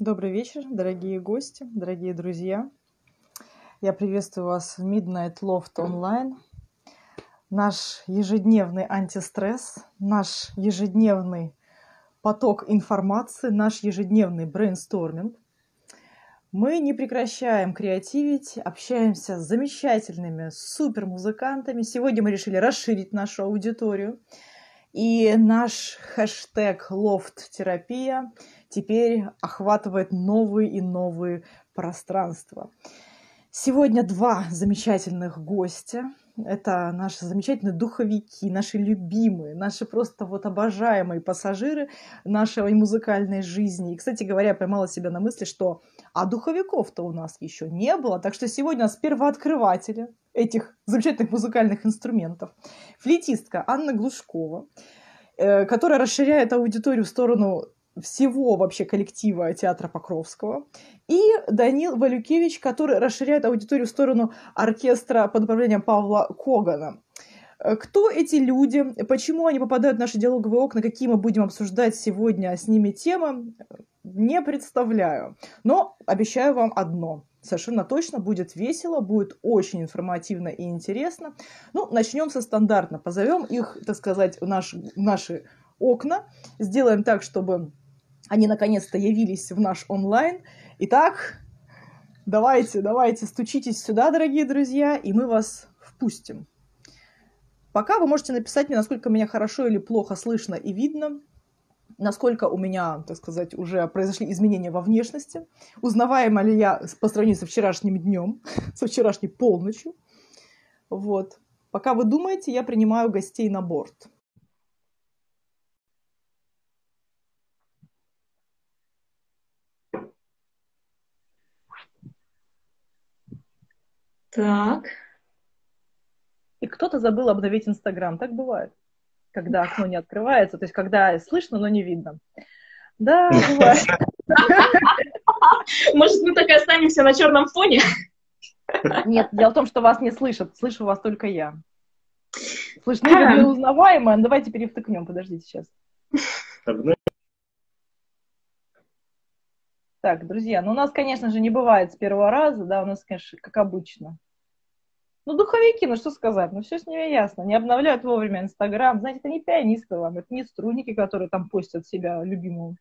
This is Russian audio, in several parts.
Добрый вечер, дорогие гости, дорогие друзья. Я приветствую вас в Midnight Loft Online. Наш ежедневный антистресс, наш ежедневный поток информации, наш ежедневный брейнсторминг. Мы не прекращаем креативить, общаемся с замечательными супермузыкантами. Сегодня мы решили расширить нашу аудиторию. И наш хэштег «Лофт-терапия» теперь охватывает новые и новые пространства. Сегодня два замечательных гостя. Это наши замечательные духовики, наши любимые, наши просто вот обожаемые пассажиры нашей музыкальной жизни. И, кстати говоря, я поймала себя на мысли, что а духовиков-то у нас еще не было. Так что сегодня у нас первооткрыватели этих замечательных музыкальных инструментов. Флейтистка Анна Глушкова, э, которая расширяет аудиторию в сторону всего вообще коллектива театра Покровского, и Данил Валюкевич, который расширяет аудиторию в сторону оркестра под управлением Павла Когана. Э, кто эти люди, почему они попадают в наши диалоговые окна, какие мы будем обсуждать сегодня с ними темы, не представляю. Но обещаю вам одно. Совершенно точно будет весело, будет очень информативно и интересно. Ну, начнем со стандартно. Позовем их, так сказать, в наш, наши окна. Сделаем так, чтобы они наконец-то явились в наш онлайн. Итак, давайте, давайте, стучитесь сюда, дорогие друзья, и мы вас впустим. Пока вы можете написать мне, насколько меня хорошо или плохо слышно и видно, насколько у меня, так сказать, уже произошли изменения во внешности, узнаваема ли я по сравнению со вчерашним днем, со вчерашней полночью. Вот. Пока вы думаете, я принимаю гостей на борт. Так. И кто-то забыл обновить Инстаграм. Так бывает, когда окно не открывается, то есть когда слышно, но не видно. Да, бывает. Может, мы так и останемся на черном фоне? Нет, дело в том, что вас не слышат. Слышу вас только я. Слышно, видно, узнаваемо. Давайте перевтыкнем. Подождите сейчас. Так, друзья, ну у нас, конечно же, не бывает с первого раза, да, у нас, конечно, как обычно. Ну, духовики, ну что сказать, ну все с ними ясно. Не обновляют вовремя Инстаграм. Знаете, это не пианисты вам, это не струнники, которые там постят себя любимого.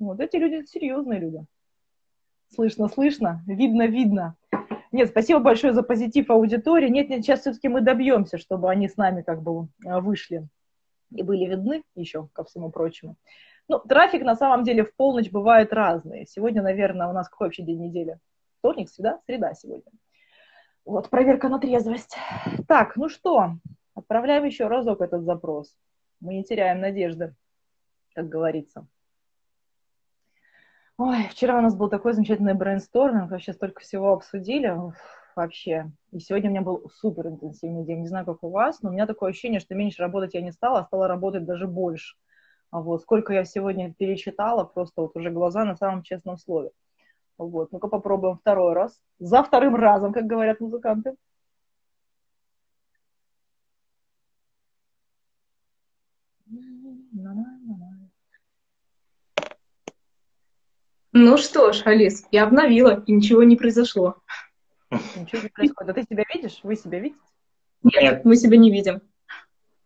Вот эти люди серьезные люди. Слышно, слышно, видно, видно. Нет, спасибо большое за позитив аудитории. Нет, нет, сейчас все-таки мы добьемся, чтобы они с нами как бы а, вышли и были видны еще, ко всему прочему. Ну, трафик на самом деле в полночь бывает разный. Сегодня, наверное, у нас какой вообще день недели? Вторник, среда? Среда сегодня. Вот, проверка на трезвость. Так, ну что, отправляем еще разок этот запрос. Мы не теряем надежды, как говорится. Ой, вчера у нас был такой замечательный брейнсторминг, вообще столько всего обсудили вообще. И сегодня у меня был супер интенсивный день. Не знаю, как у вас, но у меня такое ощущение, что меньше работать я не стала, а стала работать даже больше. Вот сколько я сегодня перечитала, просто вот уже глаза на самом честном слове. Вот, ну-ка попробуем второй раз. За вторым разом, как говорят музыканты. Ну что ж, Алис, я обновила, и ничего не произошло. Ничего не происходит. А ты себя видишь? Вы себя видите? Нет, мы себя не видим.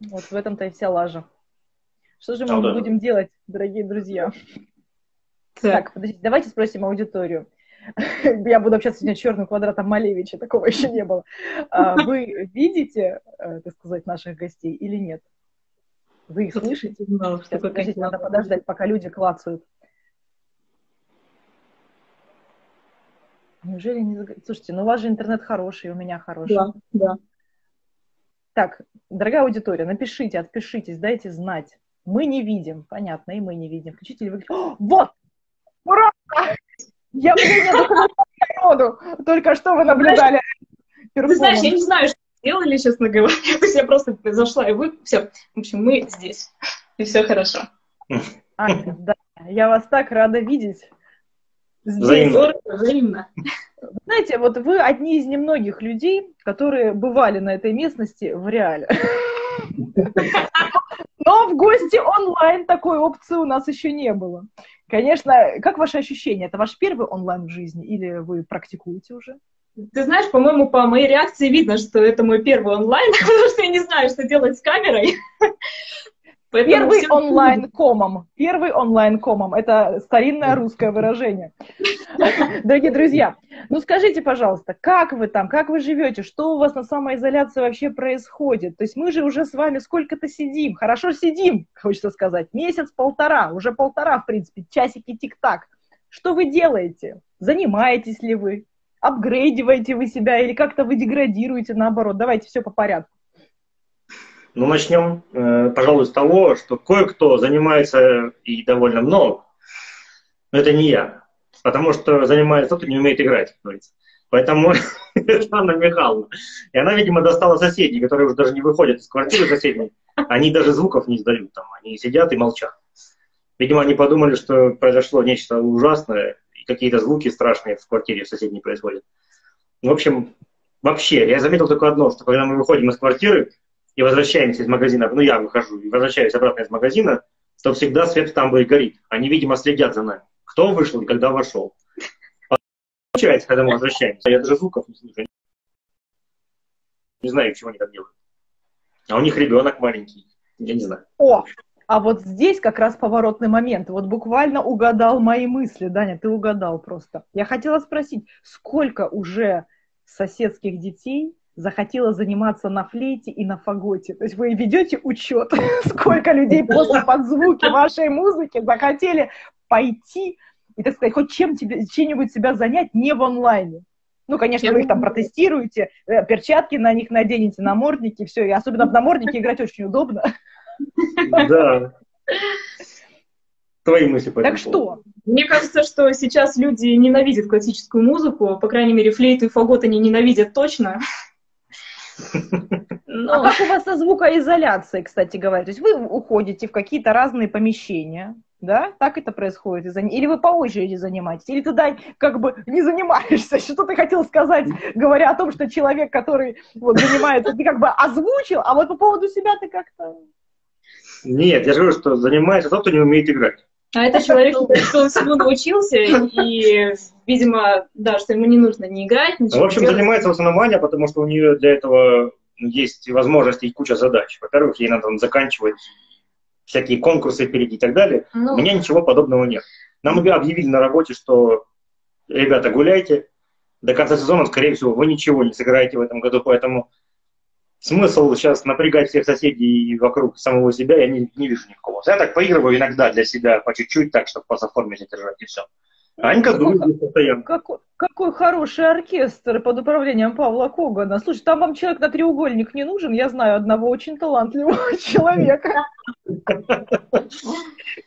Вот в этом-то и вся лажа. Что же мы ну, будем делать, дорогие друзья? Так, подождите, давайте спросим аудиторию. Я буду общаться сегодня черным квадратом Малевича, такого еще не было. А, вы видите, э, так сказать, наших гостей или нет? Вы их слышите? Сейчас, подождите, надо подождать, пока люди клацают. Неужели не... Слушайте, ну у вас же интернет хороший, у меня хороший. Да, да. Так, дорогая аудитория, напишите, отпишитесь, дайте знать. Мы не видим, понятно, и мы не видим. Включите или выключите. Вот! Ура! Я народу. Только что вы наблюдали. Ты знаешь, я не знаю, что сделали, честно говоря. Я просто зашла и вы... Все. В общем, мы здесь. И все хорошо. Аня, да. Я вас так рада видеть. Здесь. Взаимно. Взаимно. Знаете, вот вы одни из немногих людей, которые бывали на этой местности в реале. Но в гости онлайн такой опции у нас еще не было. Конечно, как ваши ощущения? Это ваш первый онлайн в жизни или вы практикуете уже? Ты знаешь, по-моему, по моей реакции видно, что это мой первый онлайн, потому что я не знаю, что делать с камерой. Поэтому Первый онлайн-комом. Первый онлайн-комом. Это старинное русское выражение. Дорогие друзья, ну скажите, пожалуйста, как вы там, как вы живете, что у вас на самоизоляции вообще происходит? То есть мы же уже с вами сколько-то сидим, хорошо сидим, хочется сказать, месяц-полтора, уже полтора, в принципе, часики тик-так. Что вы делаете? Занимаетесь ли вы? Апгрейдиваете вы себя или как-то вы деградируете наоборот? Давайте все по порядку. Ну, начнем, э, пожалуй, с того, что кое-кто занимается и довольно много. Но это не я. Потому что занимается тот, кто не умеет играть, как говорится. Поэтому Анна Михайловна. И она, видимо, достала соседей, которые уже даже не выходят из квартиры соседней. Они даже звуков не издают там. Они сидят и молчат. Видимо, они подумали, что произошло нечто ужасное, и какие-то звуки страшные в квартире в соседней происходят. В общем, вообще, я заметил только одно, что когда мы выходим из квартиры, и возвращаемся из магазина, ну я выхожу и возвращаюсь обратно из магазина, то всегда свет в тамбуре горит. Они, видимо, следят за нами. Кто вышел и когда вошел. Получается, когда мы возвращаемся. Я даже звуков не слышу. Не знаю, чего они там делают. А у них ребенок маленький. Я не знаю. О, а вот здесь как раз поворотный момент. Вот буквально угадал мои мысли. Даня, ты угадал просто. Я хотела спросить, сколько уже соседских детей захотела заниматься на флейте и на фаготе. То есть вы ведете учет, сколько людей после подзвуки вашей музыки захотели пойти и, так сказать, хоть чем тебе, чем-нибудь себя занять не в онлайне. Ну, конечно, вы их там протестируете, э, перчатки на них наденете, намордники, все. И особенно в наморднике играть очень удобно. Да. Твои мысли по Так что? Мне кажется, что сейчас люди ненавидят классическую музыку, по крайней мере, флейту и фагот они ненавидят точно. Ну, а как у вас со звукоизоляцией, кстати говоря? То есть вы уходите в какие-то разные помещения, да? Так это происходит? Или вы по очереди занимаетесь? Или туда как бы не занимаешься? Что ты хотел сказать, говоря о том, что человек, который вот занимается, ты как бы озвучил, а вот по поводу себя ты как-то... Нет, я же говорю, что занимается тот, кто не умеет играть. А это человек, кто всему научился, и, видимо, да, что ему не нужно не играть, ничего В общем, делать. занимается в основном Аня, потому что у нее для этого есть возможности и куча задач. Во-первых, ей надо там, заканчивать всякие конкурсы впереди и так далее. Ну. У меня ничего подобного нет. Нам объявили на работе, что ребята, гуляйте. До конца сезона, скорее всего, вы ничего не сыграете в этом году, поэтому смысл сейчас напрягать всех соседей вокруг самого себя я не, не вижу никакого. Я так поигрываю иногда для себя по чуть-чуть, так, чтобы по форме держать, и все. Анька думает постоянно. Какой, какой хороший оркестр под управлением Павла Когана. Слушай, там вам человек на треугольник не нужен? Я знаю одного очень талантливого человека.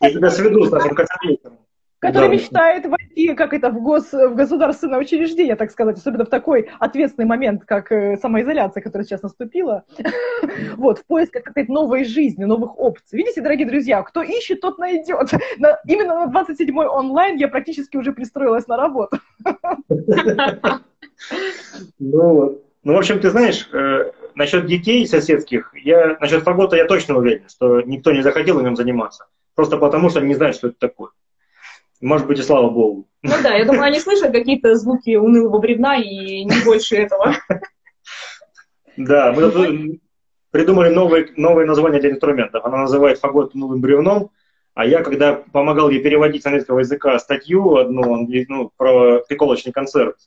Я тебя сведу с нашим концертом который да. мечтает войти, как это, в, гос, в государственное учреждение, так сказать, особенно в такой ответственный момент, как э, самоизоляция, которая сейчас наступила, вот, в поисках какой-то новой жизни, новых опций. Видите, дорогие друзья, кто ищет, тот найдет. На, именно на 27-й онлайн я практически уже пристроилась на работу. Ну, ну, в общем, ты знаешь, э, насчет детей соседских, я, насчет фагота я точно уверен, что никто не захотел им заниматься. Просто потому, что они не знают, что это такое. Может быть, и слава богу. Ну да, я думаю, они слышат какие-то звуки унылого бревна и не больше этого. Да, мы придумали новое, новое название для инструментов. Она называет фагот унылым бревном, а я, когда помогал ей переводить с английского языка статью одну ну, про приколочный концерт,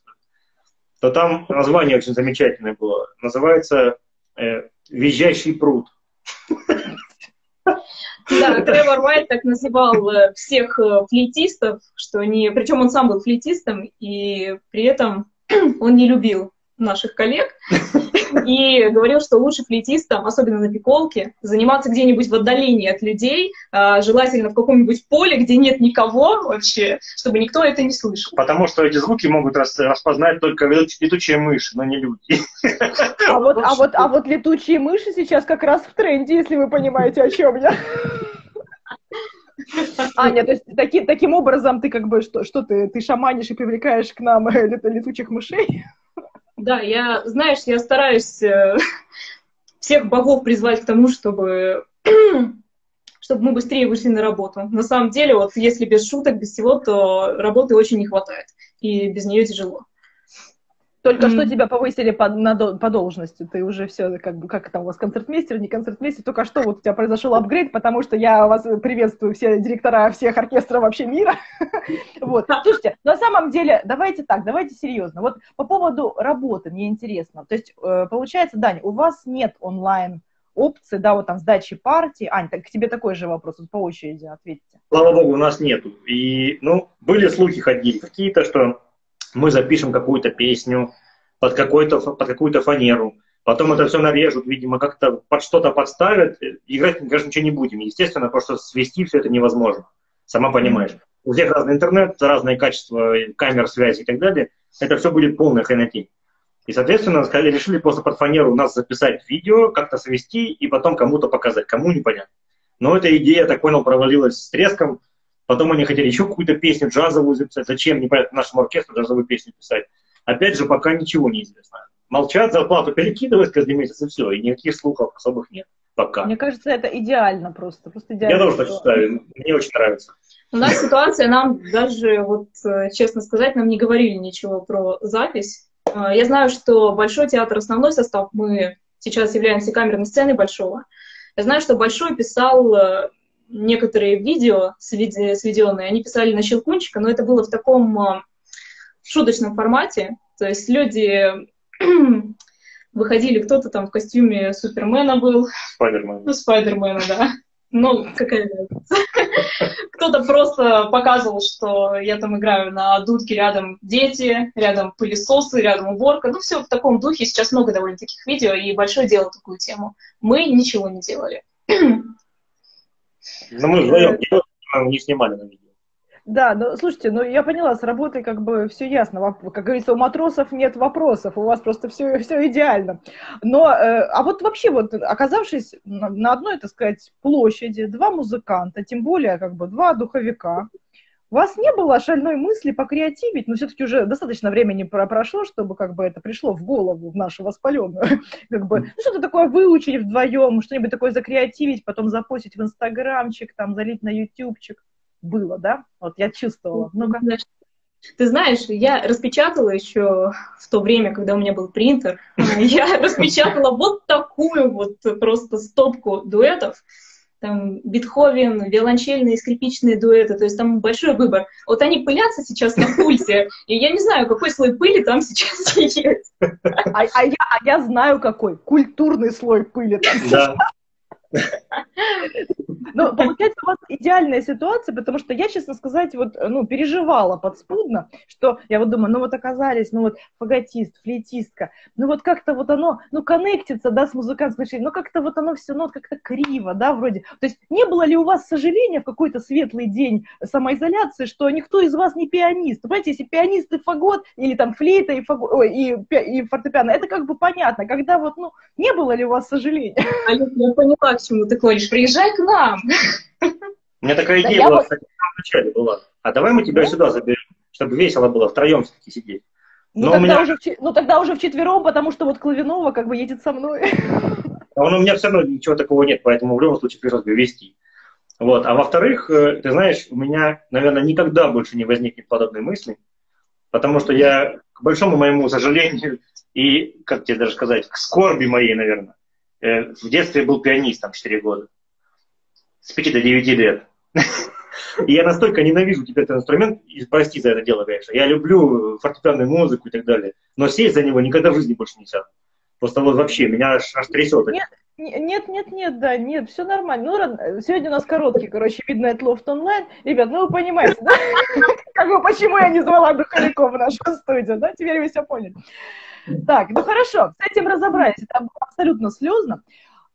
то там название очень замечательное было. Называется э, «Визжащий пруд». Да, Тревор Уайт так называл э, всех э, флейтистов, что они... Причем он сам был флейтистом, и при этом он не любил наших коллег и говорил, что лучше флейтистам, особенно на пиколке, заниматься где-нибудь в отдалении от людей, а, желательно в каком-нибудь поле, где нет никого вообще, чтобы никто это не слышал. Потому что эти звуки могут распознать только летучие мыши, но не люди. А вот, а, вот, а вот летучие мыши сейчас как раз в тренде, если вы понимаете, о чем я. Аня, то есть таки, таким образом ты как бы что, что ты, ты шаманишь и привлекаешь к нам летучих мышей? Да, я, знаешь, я стараюсь э, всех богов призвать к тому, чтобы, чтобы мы быстрее вышли на работу. На самом деле, вот если без шуток, без всего, то работы очень не хватает, и без нее тяжело. Только mm. что тебя повысили по, на, по должности. Ты уже все, как бы, как там у вас концертмейстер, не концертмейстер, только что вот у тебя произошел апгрейд, потому что я вас приветствую, все директора всех оркестров вообще мира. вот. Слушайте, на самом деле, давайте так, давайте серьезно. Вот по поводу работы мне интересно. То есть, э, получается, Дань, у вас нет онлайн опции, да, вот там сдачи партии. Ань, так, к тебе такой же вопрос, вот по очереди ответьте. Слава богу, у нас нету. И, ну, были слухи ходили какие-то, что мы запишем какую-то песню под, какой-то, под какую-то фанеру, потом это все нарежут, видимо, как-то под что-то подставят, играть, конечно, ничего не будем, естественно, потому что свести все это невозможно, сама понимаешь. У всех разный интернет, разное качество камер, связи и так далее, это все будет полная хренотень. И, соответственно, сказали, решили просто под фанеру у нас записать видео, как-то свести и потом кому-то показать, кому непонятно. Но эта идея, я так понял, провалилась с треском, Потом они хотели еще какую-то песню джазовую записать. Зачем, непонятно, нашему оркестру джазовую песню писать. Опять же, пока ничего не известно. Молчат, зарплату перекидывают каждый месяц, и все. И никаких слухов особых нет. Пока. Мне кажется, это идеально просто. просто идеально, Я тоже так считаю. Мне очень нравится. У нас ситуация, нам даже, вот э, честно сказать, нам не говорили ничего про запись. Э, я знаю, что Большой театр, основной состав, мы сейчас являемся камерной сценой Большого. Я знаю, что Большой писал э, некоторые видео сведенные, они писали на щелкунчика, но это было в таком а, шуточном формате. То есть люди выходили, кто-то там в костюме Супермена был. Спайдермена. Ну, Спайдермена, да. Ну, какая разница. Кто-то просто показывал, что я там играю на дудке, рядом дети, рядом пылесосы, рядом уборка. Ну, все в таком духе. Сейчас много довольно таких видео, и большое дело такую тему. Мы ничего не делали. Но мы вдвоем делали, не снимали на видео. Да, ну слушайте, ну я поняла, с работой как бы все ясно. Как говорится, у матросов нет вопросов, у вас просто все, все идеально. Но, э, а вот вообще вот оказавшись на, на одной, так сказать, площади, два музыканта, тем более как бы два духовика, у вас не было шальной мысли покреативить, но все-таки уже достаточно времени прошло, чтобы как бы это пришло в голову, в нашу воспаленную. Как бы, ну, что-то такое выучить вдвоем, что-нибудь такое закреативить, потом запустить в Инстаграмчик, там, залить на Ютубчик. Было, да? Вот я чувствовала. ну -ка. Ты знаешь, я распечатала еще в то время, когда у меня был принтер, я распечатала вот такую вот просто стопку дуэтов, там Бетховен, виолончельные, скрипичные дуэты, то есть там большой выбор. Вот они пылятся сейчас на пульте, и я не знаю, какой слой пыли там сейчас есть. А, а, я, а я знаю, какой. Культурный слой пыли там да. Ну, получается, у вас идеальная ситуация, потому что я, честно сказать, вот, ну, переживала подспудно, что я вот думаю, ну вот оказались, ну вот фаготист, флейтистка, ну вот как-то вот оно, ну, коннектится, да, с музыкантской мышлением, но как-то вот оно все, ну, вот как-то криво, да, вроде. То есть не было ли у вас сожаления в какой-то светлый день самоизоляции, что никто из вас не пианист? Понимаете, если пианист и фагот, или там флейта и, фагот, ой, и, и фортепиано, это как бы понятно. Когда вот, ну, не было ли у вас сожаления? А я поняла, к чему ты клонишь. Приезжай к нам. У меня такая идея была, кстати, в начале была. А давай мы тебя сюда заберем, чтобы весело было втроем все-таки сидеть. Ну тогда, меня... уже, ну, тогда уже вчетвером, потому что вот Клавинова как бы едет со мной. А он, у меня все равно ничего такого нет, поэтому в любом случае пришлось бы вести. Вот. А во-вторых, э, ты знаешь, у меня, наверное, никогда больше не возникнет подобной мысли, потому что я, к большому моему сожалению, и, как тебе даже сказать, к скорби моей, наверное, в детстве был пианистом 4 года с 5 до 9 лет. И я настолько ненавижу теперь этот инструмент, и прости за это дело, конечно. Я люблю фортепианную музыку и так далее, но сесть за него никогда в жизни больше не сяду. Просто вот вообще меня аж, аж трясет. Нет, нет, нет, нет, да, нет, все нормально. Ну, сегодня у нас короткий, короче, видно это лофт онлайн. Ребят, ну вы понимаете, да? Как бы почему я не звала духовиков в нашу студию, да? Теперь вы все поняли. Так, ну хорошо, с этим разобрались. Это абсолютно слезно.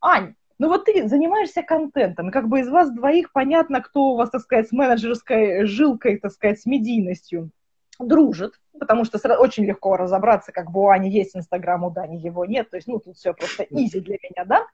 Ань, ну вот ты занимаешься контентом, как бы из вас двоих понятно, кто у вас, так сказать, с менеджерской жилкой, так сказать, с медийностью. дружат, потому что очень легко разобраться, как бы у Ани есть Инстаграм, у Дани его нет, то есть, ну, тут все просто изи для меня, да,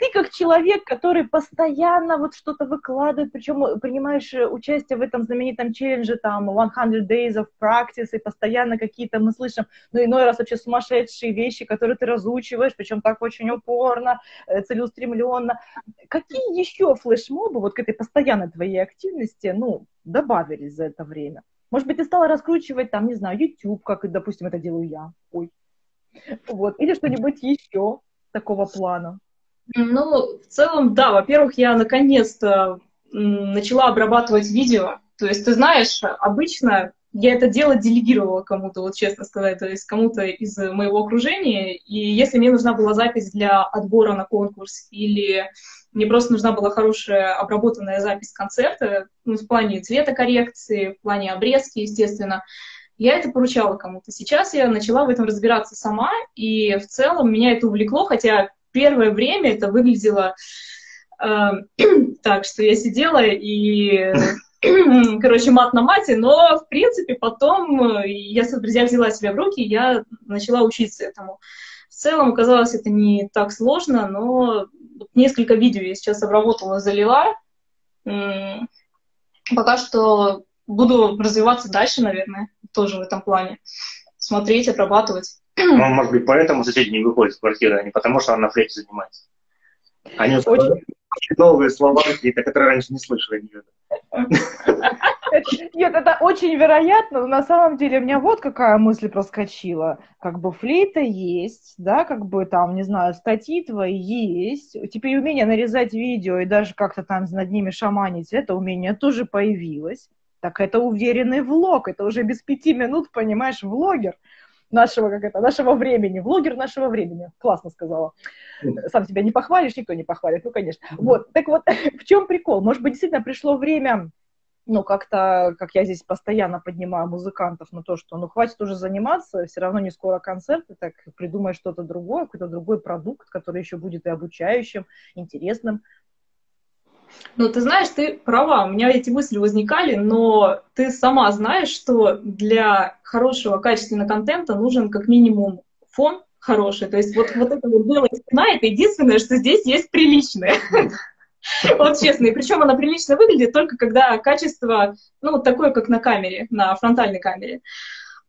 ты как человек, который постоянно вот что-то выкладывает, причем принимаешь участие в этом знаменитом челлендже, там, 100 Days of Practice, и постоянно какие-то мы слышим, ну, иной раз вообще сумасшедшие вещи, которые ты разучиваешь, причем так очень упорно, э, целеустремленно. Какие еще флешмобы вот к этой постоянной твоей активности, ну, добавились за это время? Может быть, ты стала раскручивать, там, не знаю, YouTube, как, допустим, это делаю я. Ой. Вот. Или что-нибудь еще такого плана. Ну, в целом, да. Во-первых, я наконец-то начала обрабатывать видео. То есть, ты знаешь, обычно я это дело делегировала кому-то, вот честно сказать, то есть кому-то из моего окружения. И если мне нужна была запись для отбора на конкурс или мне просто нужна была хорошая обработанная запись концерта, ну, в плане цветокоррекции, в плане обрезки, естественно, я это поручала кому-то. Сейчас я начала в этом разбираться сама, и в целом меня это увлекло, хотя первое время это выглядело э, так, что я сидела и короче, мат на мате, но, в принципе, потом э, я, друзья, взяла себя в руки, я начала учиться этому. В целом, оказалось, это не так сложно, но несколько видео я сейчас обработала, залила. Пока что буду развиваться дальше, наверное, тоже в этом плане. Смотреть, обрабатывать. Ну, может быть, поэтому соседи не выходят из квартиры, а не потому, что она на флейте занимается. Они очень... новые слова какие-то, которые раньше не слышали. Нет, это очень вероятно, но на самом деле у меня вот какая мысль проскочила. Как бы флейта есть, да, как бы там, не знаю, статьи твои есть. Теперь умение нарезать видео и даже как-то там над ними шаманить, это умение тоже появилось. Так это уверенный влог, это уже без пяти минут, понимаешь, влогер нашего, как это, нашего времени, влогер нашего времени. Классно сказала. Сам себя не похвалишь, никто не похвалит, ну, конечно. Вот, так вот, в чем прикол? Может быть, действительно пришло время ну, как-то, как я здесь постоянно поднимаю музыкантов на то, что, ну, хватит уже заниматься, все равно не скоро концерты, так придумай что-то другое, какой-то другой продукт, который еще будет и обучающим, интересным. Ну, ты знаешь, ты права, у меня эти мысли возникали, но ты сама знаешь, что для хорошего, качественного контента нужен как минимум фон хороший. То есть вот, вот это вот белая стена, это единственное, что здесь есть приличное. Вот честно. И причем она прилично выглядит только когда качество, ну, такое, как на камере, на фронтальной камере.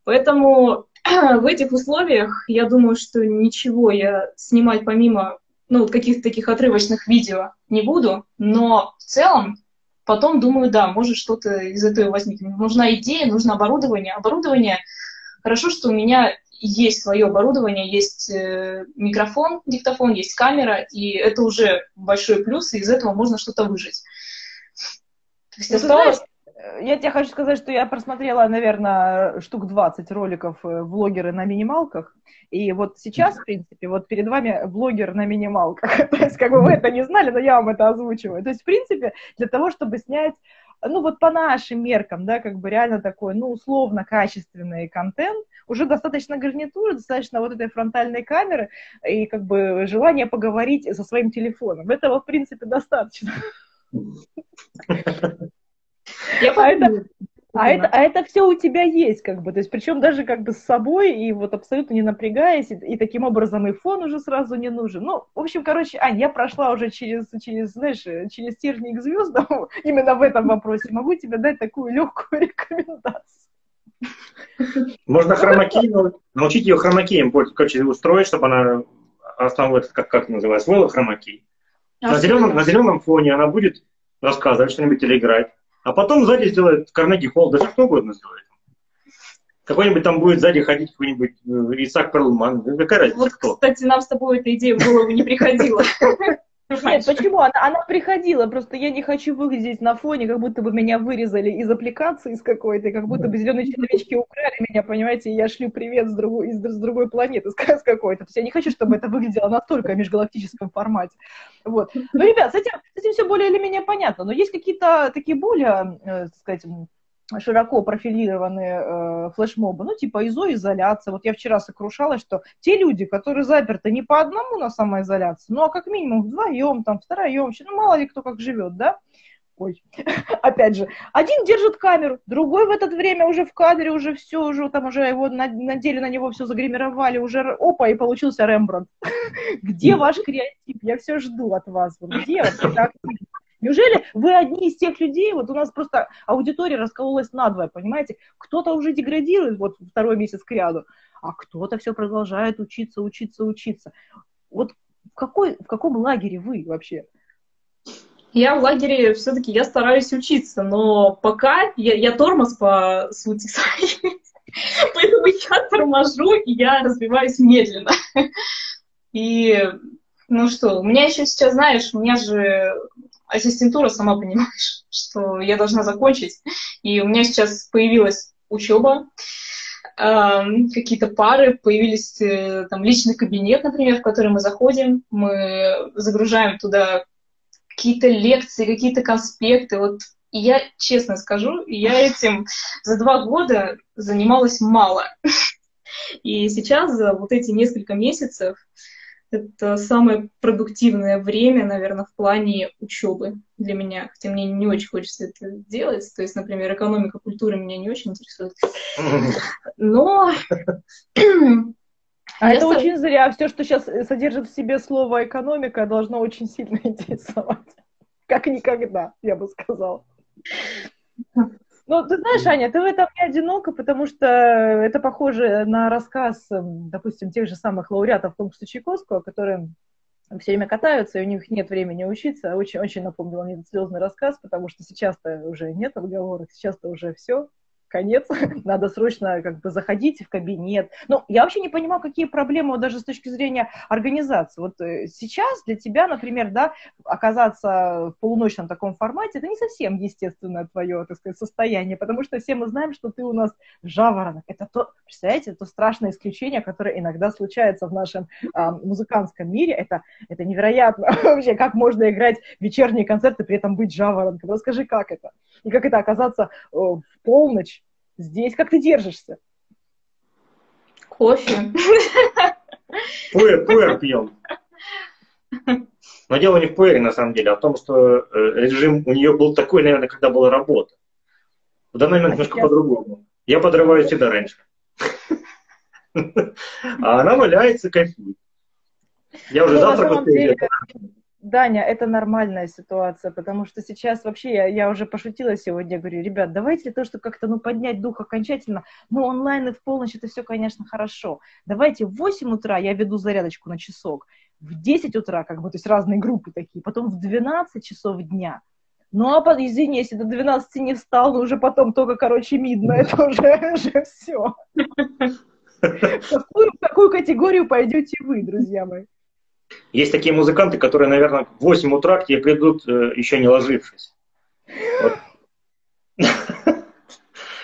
Поэтому в этих условиях я думаю, что ничего я снимать помимо ну, вот каких-то таких отрывочных видео не буду, но в целом потом думаю, да, может что-то из этого возникнет. Нужна идея, нужно оборудование. Оборудование, хорошо, что у меня есть свое оборудование, есть э, микрофон, диктофон, есть камера, и это уже большой плюс, и из этого можно что-то выжить. То есть ну, осталось... Знаешь, я тебе хочу сказать, что я просмотрела, наверное, штук 20 роликов э, блогеры на минималках, и вот сейчас, в принципе, вот перед вами блогер на минималках. То есть, как бы вы это не знали, но я вам это озвучиваю. То есть, в принципе, для того, чтобы снять ну вот по нашим меркам, да, как бы реально такой, ну, условно качественный контент, уже достаточно гарнитуры, достаточно вот этой фронтальной камеры и как бы желание поговорить со своим телефоном. Этого, в принципе, достаточно. Я а это, а это, а это все у тебя есть, как бы, то есть, причем даже как бы с собой, и вот абсолютно не напрягаясь, и, и таким образом и фон уже сразу не нужен. Ну, в общем, короче, Ань, я прошла уже через, через, знаешь, через тернии к звездам именно в этом вопросе. Могу тебе дать такую легкую рекомендацию. Можно хромакей, научить ее хромакеем, короче, устроить, чтобы она основу как, как называется, слово хромакей. А на, зеленом, на зеленом фоне она будет рассказывать что-нибудь или играть. А потом сзади сделает Карнеги Холл, даже что угодно сделает. Какой-нибудь там будет сзади ходить какой-нибудь э, Исаак Перлман. Какая разница, Вот, кто? кстати, нам с тобой эта идея в голову не приходила. Нет, почему? Она, она приходила, просто я не хочу выглядеть на фоне, как будто бы меня вырезали из аппликации из какой-то, как будто бы зеленые человечки украли меня, понимаете, и я шлю привет с другой, из, с другой планеты, с какой-то. То есть я не хочу, чтобы это выглядело настолько в межгалактическом формате. Вот. Ну, ребят, с этим, с этим все более или менее понятно, но есть какие-то такие более, э, так сказать, широко профилированные э, флешмобы, ну, типа изоизоляция. Вот я вчера сокрушалась, что те люди, которые заперты не по одному на самоизоляции, ну, а как минимум вдвоем, там, втроем, ну, мало ли кто как живет, да, Ой, опять же, один держит камеру, другой в это время уже в кадре, уже все, уже там уже его надели на него все загримировали, уже опа, и получился Рембрандт. Где ваш креатив? Я все жду от вас. Где? Неужели вы одни из тех людей, вот у нас просто аудитория раскололась надвое, понимаете? Кто-то уже деградирует вот второй месяц к ряду, а кто-то все продолжает учиться, учиться, учиться. Вот в, какой, в каком лагере вы вообще? Я в лагере все-таки я стараюсь учиться, но пока я, я тормоз по сути своей. Поэтому я торможу, и я развиваюсь медленно. И, ну что, у меня еще сейчас, знаешь, у меня же ассистентура, сама понимаешь, что я должна закончить. И у меня сейчас появилась учеба, какие-то пары, появились э, там личный кабинет, например, в который мы заходим, мы загружаем туда какие-то лекции, какие-то конспекты. Вот и я честно скажу, я этим за два года занималась мало. И сейчас за вот эти несколько месяцев это самое продуктивное время, наверное, в плане учебы для меня. Хотя мне не очень хочется это делать. То есть, например, экономика культуры меня не очень интересует. Но... А это очень зря. Все, что сейчас содержит в себе слово экономика, должно очень сильно интересовать. Как никогда, я бы сказала. Ну, ты знаешь, Аня, ты в этом не одинока, потому что это похоже на рассказ, эм, допустим, тех же самых лауреатов конкурса Чайковского, которые все время катаются, и у них нет времени учиться. Очень-очень напомнил мне этот слезный рассказ, потому что сейчас-то уже нет отговорок, сейчас-то уже все, конец, надо срочно как бы заходить в кабинет. Ну, я вообще не понимаю, какие проблемы вот даже с точки зрения организации. Вот э, сейчас для тебя, например, да, оказаться в полуночном таком формате, это не совсем естественное твое, так сказать, состояние, потому что все мы знаем, что ты у нас жаворонок. Это то, представляете, это расчное исключение, которое иногда случается в нашем а, музыкантском мире. Это, это невероятно вообще, как можно играть вечерние концерты, при этом быть жаворонком. Расскажи, как это? И как это оказаться в полночь здесь? Как ты держишься? Кофе. Пуэр, пуэр пьем. Но дело не в пуэре, на самом деле, а в том, что э, режим у нее был такой, наверное, когда была работа. В данный момент а немножко сейчас... по-другому. Я подрываюсь всегда раньше. А она валяется, кайфует. Я уже ну, завтра Даня, это нормальная ситуация, потому что сейчас вообще, я, я уже пошутила сегодня, говорю, ребят, давайте то, что как-то, ну, поднять дух окончательно, ну, онлайн и в полночь, это все, конечно, хорошо. Давайте в 8 утра я веду зарядочку на часок, в 10 утра, как бы, то есть разные группы такие, потом в 12 часов дня. Ну, а, извини, если до 12 не встал, ну, уже потом только, короче, мидно, это уже, уже все. В какую категорию пойдете вы, друзья мои? Есть такие музыканты, которые, наверное, в 8 утра к тебе придут, э, еще не ложившись. Вот.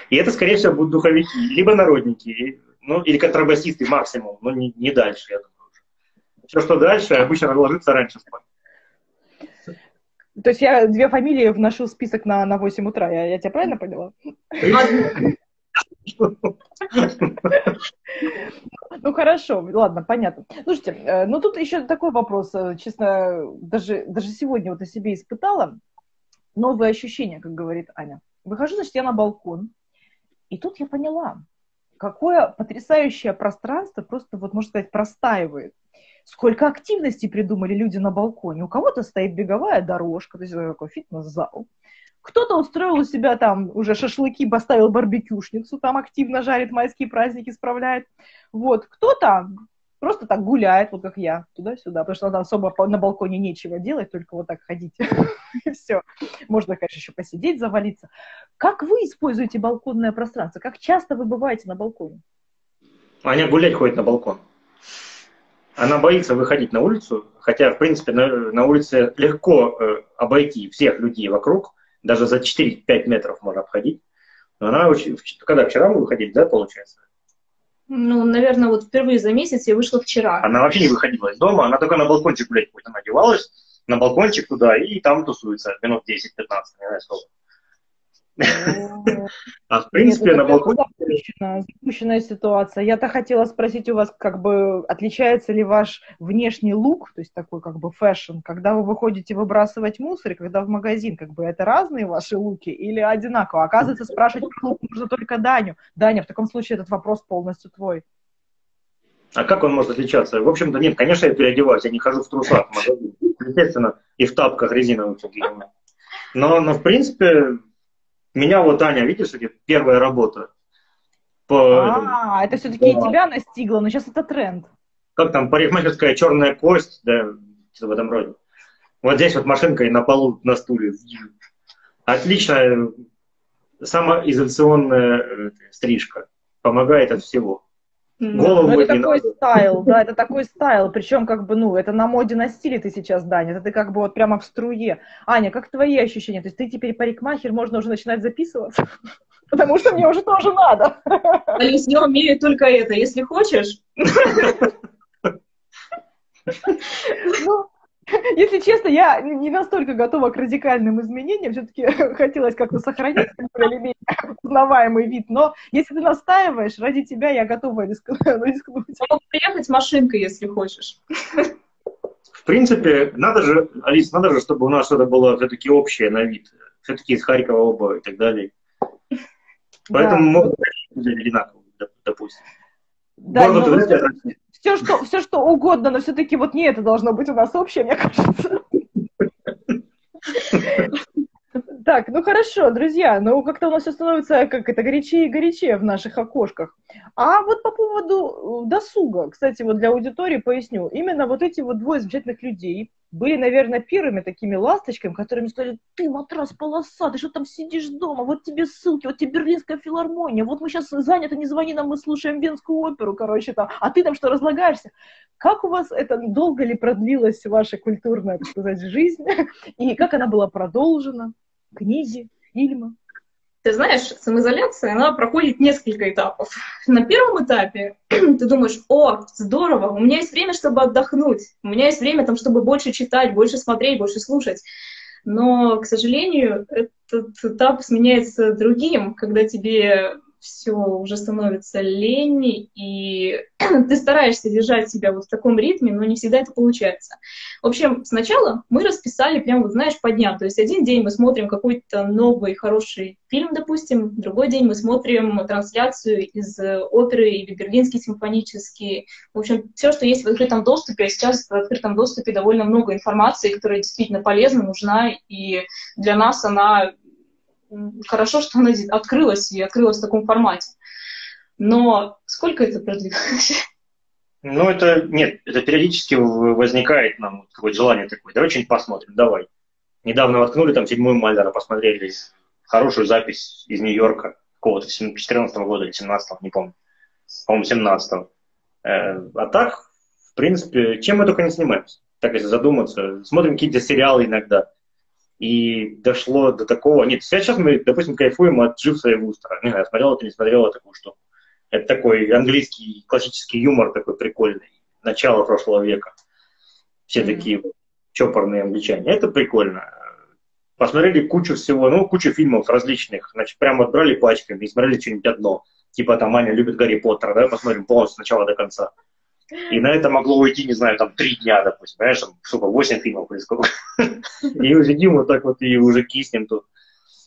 И это, скорее всего, будут духовики, либо народники, ну, или контрабасисты максимум, но не, не дальше, я думаю. Все, что дальше, обычно ложится раньше спать. То есть я две фамилии вношу в список на, на 8 утра, я, я тебя правильно поняла? Ну хорошо, ладно, понятно. Слушайте, э, ну тут еще такой вопрос, э, честно, даже, даже сегодня вот о себе испытала. Новые ощущения, как говорит Аня. Выхожу, значит, я на балкон, и тут я поняла, какое потрясающее пространство просто, вот можно сказать, простаивает. Сколько активностей придумали люди на балконе. У кого-то стоит беговая дорожка, то есть такой фитнес-зал. Кто-то устроил у себя там уже шашлыки, поставил барбекюшницу, там активно жарит, майские праздники справляет. Вот. Кто-то просто так гуляет, вот как я, туда-сюда, потому что там особо на балконе нечего делать, только вот так ходить. И все. Можно, конечно, еще посидеть, завалиться. Как вы используете балконное пространство? Как часто вы бываете на балконе? Аня гулять ходит на балкон. Она боится выходить на улицу, хотя, в принципе, на, на улице легко э, обойти всех людей вокруг, даже за 4-5 метров можно обходить. Но она очень... Когда вчера мы выходили, да, получается? Ну, наверное, вот впервые за месяц я вышла вчера. Она вообще не выходила из дома, она только на балкончик гулять ходит. Она одевалась на балкончик туда и там тусуется минут 10-15, не знаю сколько. А в принципе на балконе... запущенная, ситуация. Я-то хотела спросить у вас, как бы, отличается ли ваш внешний лук, то есть такой как бы fashion, когда вы выходите выбрасывать мусор и когда в магазин, как бы, это разные ваши луки или одинаково? Оказывается, спрашивать про лук нужно только Даню. Даня, в таком случае этот вопрос полностью твой. А как он может отличаться? В общем-то, нет, конечно, я переодеваюсь, я не хожу в трусах в магазин. Естественно, и в тапках резиновых. Но, но в принципе, меня вот Аня, видишь, эти первая работа. По, А, это все-таки и Да. тебя настигло, но сейчас это тренд. как там, парикмахерская черная кость, да, что-то в этом роде. Вот здесь вот машинка и на полу на стуле. Отличная самоизоляционная э, стрижка. Помогает от всего. Голову Ну, это не такой надо. стайл, да, это такой стайл. Причем, как бы, ну, это на моде на стиле ты сейчас, Даня. Это ты как бы вот прямо в струе. Аня, как твои ощущения? То есть ты теперь парикмахер, можно уже начинать записываться? Потому что мне уже тоже надо. Алис, я умею только это. Если хочешь, Ну, если честно, я не настолько готова к радикальным изменениям. Все-таки хотелось как-то сохранить более-менее узнаваемый вид. Но если ты настаиваешь, ради тебя я готова рискнуть. могу приехать с машинкой, если хочешь. В принципе, надо же, Алис, надо же, чтобы у нас что-то было все-таки общее на вид. Все-таки из Харькова оба и так далее. Поэтому Да. могут быть одинаковые, доп- допустим. Да, Бороду но все, что, все, что угодно, но все-таки вот не это должно быть у нас общее, мне кажется. Так, ну хорошо, друзья, ну как-то у нас все становится как это горячее и горячее в наших окошках. А вот по поводу э, досуга, кстати, вот для аудитории поясню. Именно вот эти вот двое замечательных людей были, наверное, первыми такими ласточками, которые мне сказали, ты матрас полоса, ты что там сидишь дома, вот тебе ссылки, вот тебе Берлинская филармония, вот мы сейчас заняты, не звони нам, мы слушаем Венскую оперу, короче, там, а ты там что, разлагаешься? Как у вас это, долго ли продлилась ваша культурная, так сказать, жизнь? И как она была продолжена? Книги, фильмы? Ты знаешь, самоизоляция, она проходит несколько этапов. На первом этапе ты думаешь, о, здорово, у меня есть время, чтобы отдохнуть, у меня есть время, там, чтобы больше читать, больше смотреть, больше слушать. Но, к сожалению, этот этап сменяется другим, когда тебе все уже становится лень, и ты стараешься держать себя вот в таком ритме, но не всегда это получается. В общем, сначала мы расписали прям, вот знаешь, по дням. То есть один день мы смотрим какой-то новый хороший фильм, допустим, другой день мы смотрим трансляцию из э, оперы или Берлинский симфонический. В общем, все, что есть в открытом доступе, а сейчас в открытом доступе довольно много информации, которая действительно полезна, нужна, и для нас она хорошо, что она открылась и открылась в таком формате. Но сколько это продлилось? Ну, это, нет, это периодически возникает нам вот какое-то желание такое. Давай что-нибудь посмотрим, давай. Недавно воткнули там седьмую Мальдера, посмотрели хорошую запись из Нью-Йорка, какого-то 14 года или 17 не помню. По-моему, 17 А так, в принципе, чем мы только не снимаемся. Так, если задуматься. Смотрим какие-то сериалы иногда. И дошло до такого... Нет, сейчас мы, допустим, кайфуем от Дживса и Вустера. Не знаю, смотрел это, не смотрела такую штуку. Это такой английский классический юмор такой прикольный. Начало прошлого века. Все Мгм. такие чопорные англичане. Это прикольно. Посмотрели кучу всего, ну, кучу фильмов различных. Значит, прямо вот брали пачками и смотрели что-нибудь одно. Типа там Аня любит Гарри Поттера, давай посмотрим полностью с начала до конца. И на это могло уйти, не знаю, там три дня, допустим, понимаешь, там, сколько, восемь фильмов или сколько. И сидим вот так вот и уже киснем тут.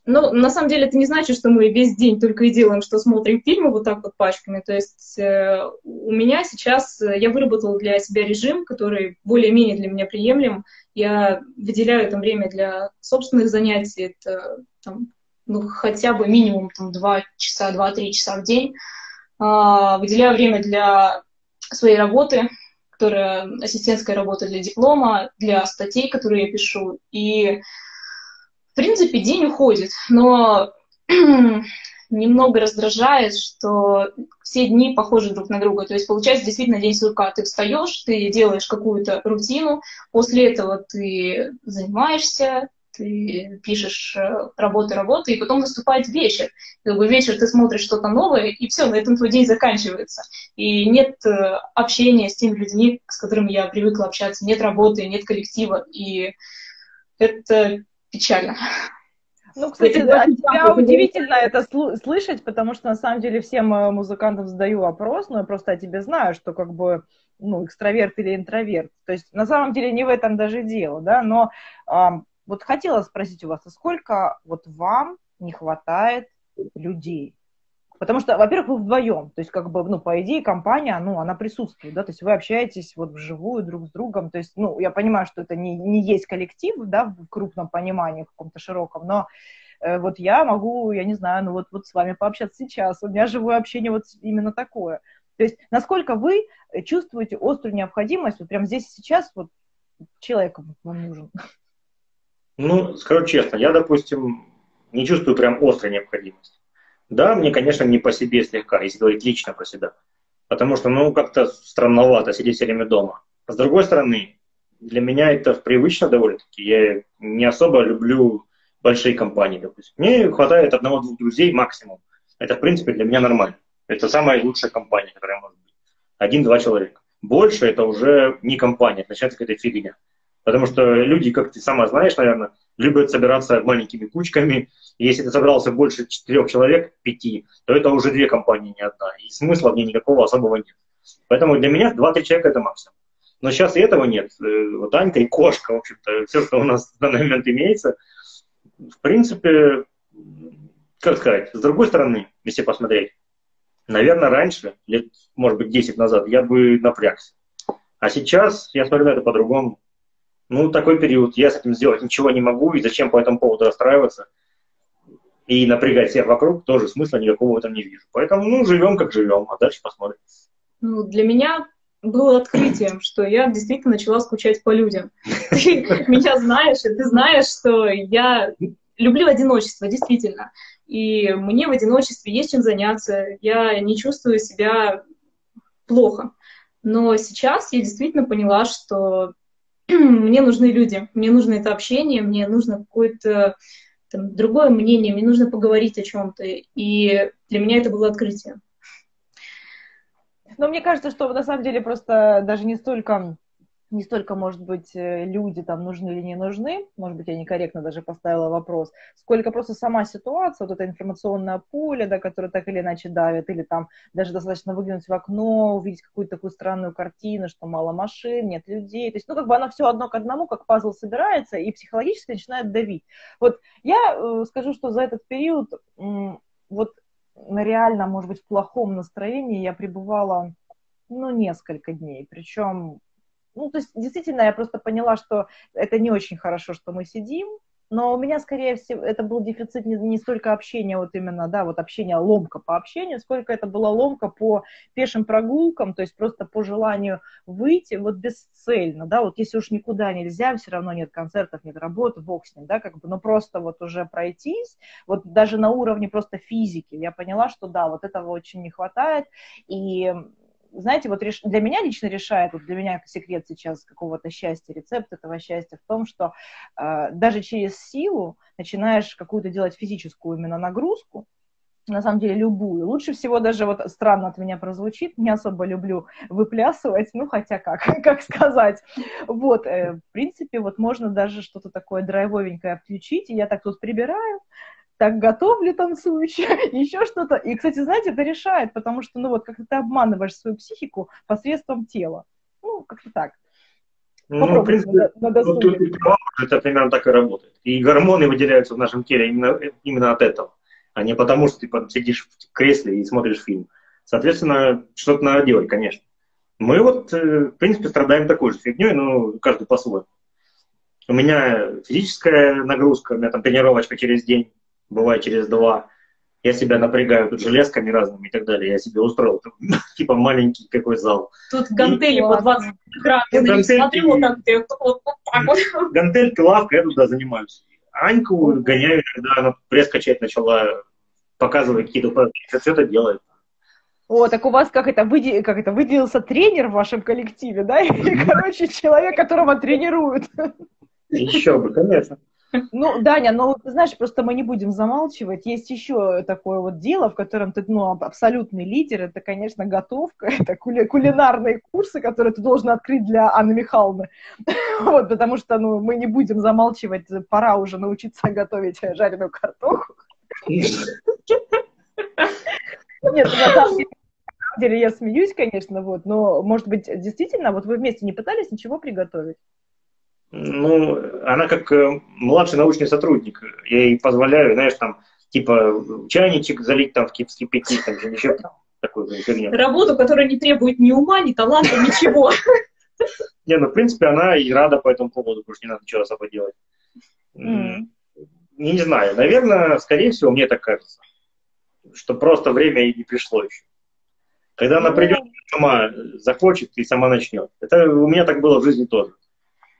Ну, на самом деле, это не значит, что мы весь день только и делаем, что смотрим фильмы вот так вот пачками. То есть э, у меня сейчас, э, я выработала для себя режим, который более-менее для меня приемлем. Я выделяю там время для собственных занятий, это там, ну, хотя бы минимум там, 2 часа, 2-3 часа в день. А, выделяю время для своей работы, которая ассистентская работа для диплома, для статей, которые я пишу. И в принципе, день уходит, но немного раздражает, что все дни похожи друг на друга. То есть получается действительно день сурка. Ты встаешь, ты делаешь какую-то рутину, после этого ты занимаешься, ты пишешь э, работы, работы, и потом наступает вечер. Как бы вечер ты смотришь что-то новое, и все, на этом твой день заканчивается. И нет э, общения с теми людьми, с которыми я привыкла общаться, нет работы, нет коллектива, и это печально. Ну, кстати, от тебя удивительно это слышать, потому что на самом деле всем э, музыкантам задаю вопрос, но я просто о тебе знаю, что как бы ну, экстраверт или интроверт. То есть на самом деле не в этом даже дело, да, но а, вот хотела спросить у вас, а сколько вот вам не хватает людей? Потому что, во-первых, вы вдвоем, то есть, как бы, ну, по идее, компания, ну, она присутствует, да, то есть вы общаетесь вот вживую друг с другом, то есть, ну, я понимаю, что это не, не есть коллектив, да, в крупном понимании, в каком-то широком, но э, вот я могу, я не знаю, ну, вот, вот с вами пообщаться сейчас, у меня живое общение вот именно такое. То есть, насколько вы чувствуете острую необходимость, вот прямо здесь и сейчас, вот, человек вам нужен? Ну, скажу честно, я, допустим, не чувствую прям острой необходимости. Да, мне, конечно, не по себе слегка, если говорить лично про себя. Потому что, ну, как-то странновато сидеть все время дома. С другой стороны, для меня это привычно довольно-таки. Я не особо люблю большие компании, допустим. Мне хватает одного-двух друзей максимум. Это, в принципе, для меня нормально. Это самая лучшая компания, которая может быть. Один-два человека. Больше это уже не компания, это начинается какая-то фигня. Потому что люди, как ты сама знаешь, наверное, любят собираться маленькими кучками. И если ты собрался больше четырех человек, пяти, то это уже две компании, не одна. И смысла в ней никакого особого нет. Поэтому для меня два-три человека это максимум. Но сейчас и этого нет. Э, вот Анька и кошка, в общем-то, все, что у нас в данный момент имеется. В принципе, как сказать, с другой стороны, если посмотреть, наверное, раньше, лет, может быть, 10 назад, я бы напрягся. А сейчас я смотрю на это по-другому ну, такой период, я с этим сделать ничего не могу, и зачем по этому поводу расстраиваться и напрягать всех вокруг, тоже смысла никакого в этом не вижу. Поэтому, ну, живем как живем, а дальше посмотрим. Ну, для меня было открытием, что я действительно начала скучать по людям. Ты меня знаешь, и ты знаешь, что я люблю одиночество, действительно. И мне в одиночестве есть чем заняться. Я не чувствую себя плохо. Но сейчас я действительно поняла, что мне нужны люди, мне нужно это общение, мне нужно какое-то там, другое мнение, мне нужно поговорить о чем-то. И для меня это было открытие. Но мне кажется, что на самом деле просто даже не столько не столько, может быть, э, люди там нужны или не нужны, может быть, я некорректно даже поставила вопрос, сколько просто сама ситуация, вот это информационное поле, да, которое так или иначе давит, или там даже достаточно выглянуть в окно, увидеть какую-то такую странную картину, что мало машин, нет людей, то есть, ну, как бы оно все одно к одному, как пазл собирается, и психологически начинает давить. Вот я э, скажу, что за этот период э, вот на реально, может быть, в плохом настроении я пребывала, ну, несколько дней, причем ну, то есть, действительно, я просто поняла, что это не очень хорошо, что мы сидим, но у меня, скорее всего, это был дефицит не, не столько общения, вот именно, да, вот общения, ломка по общению, сколько это была ломка по пешим прогулкам, то есть просто по желанию выйти вот бесцельно, да, вот если уж никуда нельзя, все равно нет концертов, нет работы, бог с ним, да, как бы, но просто вот уже пройтись, вот даже на уровне просто физики, я поняла, что да, вот этого очень не хватает, и знаете, вот реш... для меня лично решает, вот для меня секрет сейчас какого-то счастья, рецепт этого счастья в том, что э, даже через силу начинаешь какую-то делать физическую именно нагрузку, на самом деле любую. Лучше всего даже, вот странно от меня прозвучит, не особо люблю выплясывать, ну хотя как, как сказать. Вот, э, в принципе, вот можно даже что-то такое драйвовенькое включить, и я так тут прибираю, так готовлю танцующе, еще что-то. И, кстати, знаете, это решает, потому что, ну вот, как ты обманываешь свою психику посредством тела. Ну, как-то так. Ну, в принципе, на, на вот это примерно так и работает. И гормоны выделяются в нашем теле именно, именно от этого, а не потому, что ты типа, сидишь в кресле и смотришь фильм. Соответственно, что-то надо делать, конечно. Мы вот, э, в принципе, страдаем такой же фигней, но каждый по-своему. У меня физическая нагрузка, у меня там тренировочка через день, бывает через два. Я себя напрягаю тут железками разными и так далее. Я себе устроил типа маленький какой зал. Тут гантели по 20 грамм. Я смотрю, вот так вот так вот. Гантелька, лавка, я туда занимаюсь. Аньку гоняю, когда она пресс качать начала, показывая какие-то упражнения. Все это делает. О, так у вас как это, выде, как это выделился тренер в вашем коллективе, да? И, короче, человек, которого тренируют. Еще бы, конечно. Ну, Даня, ну, ты знаешь, просто мы не будем замалчивать. Есть еще такое вот дело, в котором ты, ну, абсолютный лидер. Это, конечно, готовка, это кули кулинарные курсы, которые ты должен открыть для Анны Михайловны. Вот, потому что, ну, мы не будем замалчивать, пора уже научиться готовить жареную картоху. Нет, на самом деле я смеюсь, конечно, вот, но, может быть, действительно, вот вы вместе не пытались ничего приготовить? Ну, она как э, младший научный сотрудник. Я ей позволяю, знаешь, там, типа, чайничек залить там в кипятить, там, еще такую фигню. Работу, которая не требует ни ума, ни таланта, ничего. Не, ну, в принципе, она и рада по этому поводу, потому что не надо ничего особо делать. Не знаю, наверное, скорее всего, мне так кажется, что просто время ей не пришло еще. Когда она придет, сама захочет и сама начнет. Это у меня так было в жизни тоже.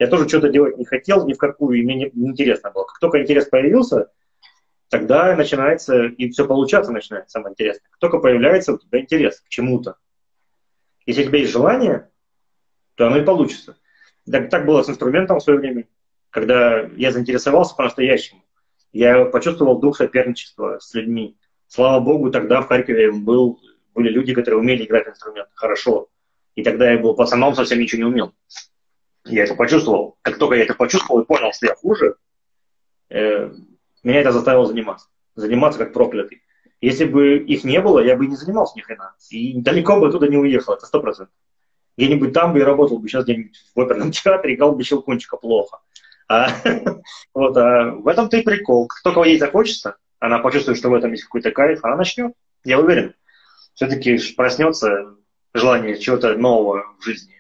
Я тоже что-то делать не хотел, ни в какую, и мне не, интересно было. Как только интерес появился, тогда начинается, и все получаться начинает, самое интересное. Как только появляется у тебя интерес к чему-то. Если у тебя есть желание, то оно и получится. Так, так было с инструментом в свое время, когда я заинтересовался по-настоящему. Я почувствовал дух соперничества с людьми. Слава богу, тогда в Харькове был, были люди, которые умели играть инструмент хорошо. И тогда я был пацаном, совсем ничего не умел. Я это почувствовал. Как только я это почувствовал и понял, что я хуже, э, меня это заставило заниматься. Заниматься как проклятый. Если бы их не было, я бы не занимался ни хрена. И далеко бы оттуда не уехал, это сто процентов. Где-нибудь там бы и работал бы сейчас где-нибудь в оперном театре, играл бы щелкунчика плохо. А, вот, а в этом-то и прикол. Как только ей захочется, она почувствует, что в этом есть какой-то кайф, она начнет. Я уверен. Все-таки проснется желание чего-то нового в жизни.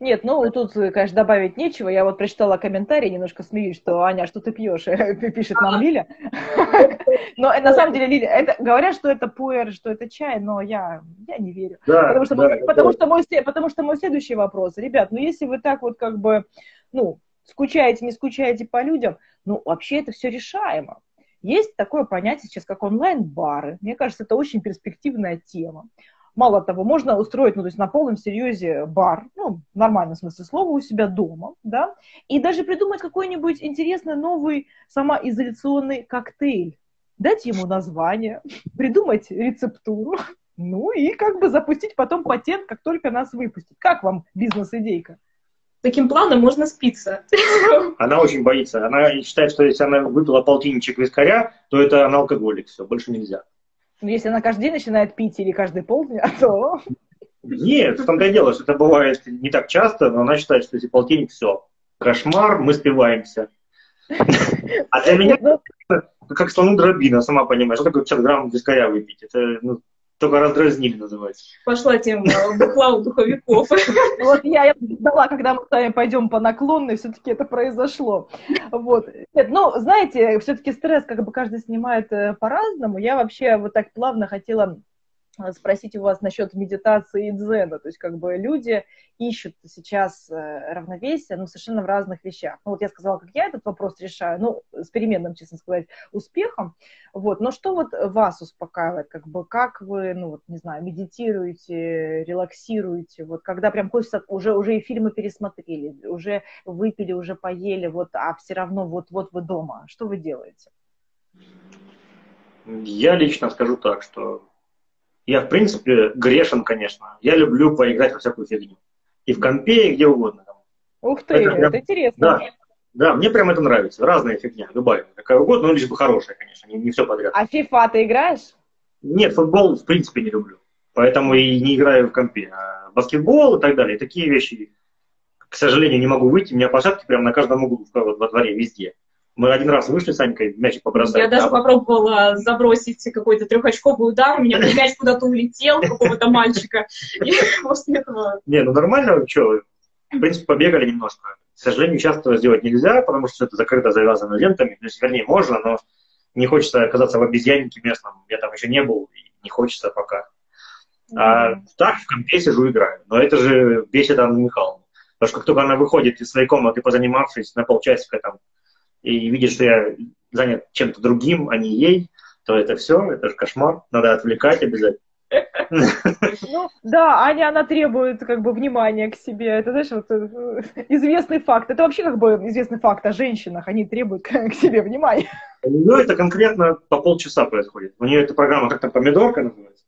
Нет, ну тут, конечно, добавить нечего. Я вот прочитала комментарий, немножко смеюсь, что Аня, что ты пьешь, пишет нам Лиля. Но на самом деле, Лиля, это, говорят, что это пуэр, что это чай, но я, я не верю. Да, потому, что, да, потому, что мой, потому что мой следующий вопрос. Ребят, ну если вы так вот как бы, ну, скучаете, не скучаете по людям, ну, вообще это все решаемо. Есть такое понятие сейчас, как онлайн-бары. Мне кажется, это очень перспективная тема. Мало того, можно устроить, ну, то есть на полном серьезе бар, ну, в нормальном смысле слова, у себя дома, да, и даже придумать какой-нибудь интересный новый самоизоляционный коктейль, дать ему название, придумать рецептуру, ну и как бы запустить потом патент, как только нас выпустят. Как вам бизнес-идейка? Таким планом можно спиться. Она очень боится. Она считает, что если она выпила полтинничек вискаря, то это она алкоголик, все, больше нельзя. Ну, если она каждый день начинает пить или каждый полдня, то... Нет, в том-то и дело, что это бывает не так часто, но она считает, что если полтинник, все, кошмар, мы спиваемся. А для меня ну, как слону дробина, сама понимаешь, что такое 50 грамм вискаря выпить? Это ну, только раздразнили называется. Пошла тема бухла у духовиков. Вот я ждала, когда мы с вами пойдем по наклонной, все-таки это произошло. Вот. Нет, ну, знаете, все-таки стресс как бы каждый снимает э, по-разному. Я вообще вот так плавно хотела Э, спросить у вас насчет медитации и дзена. То есть как бы люди ищут сейчас э, равновесие, но совершенно в разных вещах. Ну вот я сказала, как я этот вопрос решаю, ну с переменным, честно сказать, успехом. Вот. Но что вот вас успокаивает? Как бы как вы, ну вот не знаю, медитируете, релаксируете? Вот когда прям хочется, уже, уже и фильмы пересмотрели, уже выпили, уже поели, вот, а все равно вот-вот вы дома. Что вы делаете? Я лично скажу так, что я, в принципе, грешен, конечно. Я люблю поиграть во всякую фигню. И в компе, и где угодно. Ух ты, это, прям, это интересно. Да, да, мне прям это нравится. Разная фигня, любая. Какая угодно, но лишь бы хорошая, конечно, не, не все подряд. А FIFA ты играешь? Нет, футбол в принципе не люблю. Поэтому и не играю в компе. А баскетбол и так далее, такие вещи, к сожалению, не могу выйти. У меня площадки прямо на каждом углу, во дворе, везде. Мы один раз вышли с Анькой, мячик побросали. Я даже попробовала забросить какой-то трехочковый удар, у меня мяч куда-то улетел, какого-то мальчика. Этого... Не, ну нормально, что, в принципе, побегали немножко. К сожалению, часто сделать нельзя, потому что это закрыто, завязано лентами. То есть, вернее, можно, но не хочется оказаться в обезьяннике местном. Я там еще не был, и не хочется пока. А так в компе сижу, играю. Но это же бесит Анну Михайловну. Потому что как только она выходит из своей комнаты, позанимавшись на полчасика там и видит, что я занят чем-то другим, а не ей, то это все, это же кошмар, надо отвлекать обязательно. Ну, да, Аня, она требует как бы внимания к себе. Это, знаешь, вот э, известный факт. Это вообще как бы известный факт о женщинах. Они требуют к себе внимания. Ну, это конкретно по полчаса происходит. У нее эта программа как-то помидорка называется.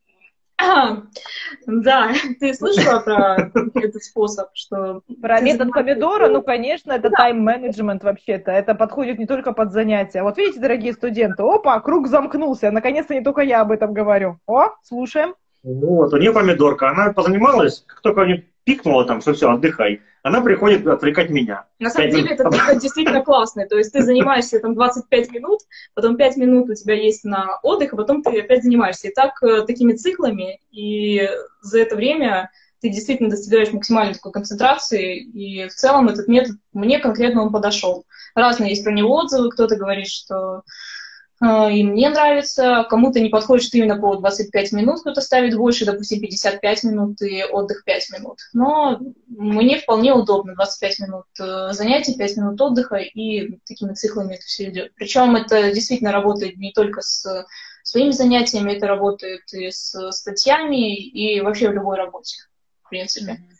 Да, ты слышала про этот способ, что... Про метод помидора, ну, конечно, это тайм-менеджмент вообще-то. Это подходит не только под занятия. Вот видите, дорогие студенты, опа, круг замкнулся. Наконец-то не только я об этом говорю. О, слушаем. Вот, у нее помидорка. Она позанималась, как только у пикнула там, что все, отдыхай. Она приходит отвлекать меня. На самом деле это действительно классный. То есть ты занимаешься там 25 минут, потом 5 минут у тебя есть на отдых, а потом ты опять занимаешься. И так э, такими циклами, и за это время ты действительно достигаешь максимальной такой концентрации, и в целом этот метод, мне конкретно он подошел. Разные есть про него отзывы, кто-то говорит, что и мне нравится. Кому-то не подходит, что именно по 25 минут кто-то ставит больше, допустим, 55 минут и отдых 5 минут. Но мне вполне удобно 25 минут э, занятий, 5 минут отдыха, и такими циклами это все идет. Причем это действительно работает не только с своими занятиями, это работает и с статьями, и вообще в любой работе, в принципе. Mm-hmm.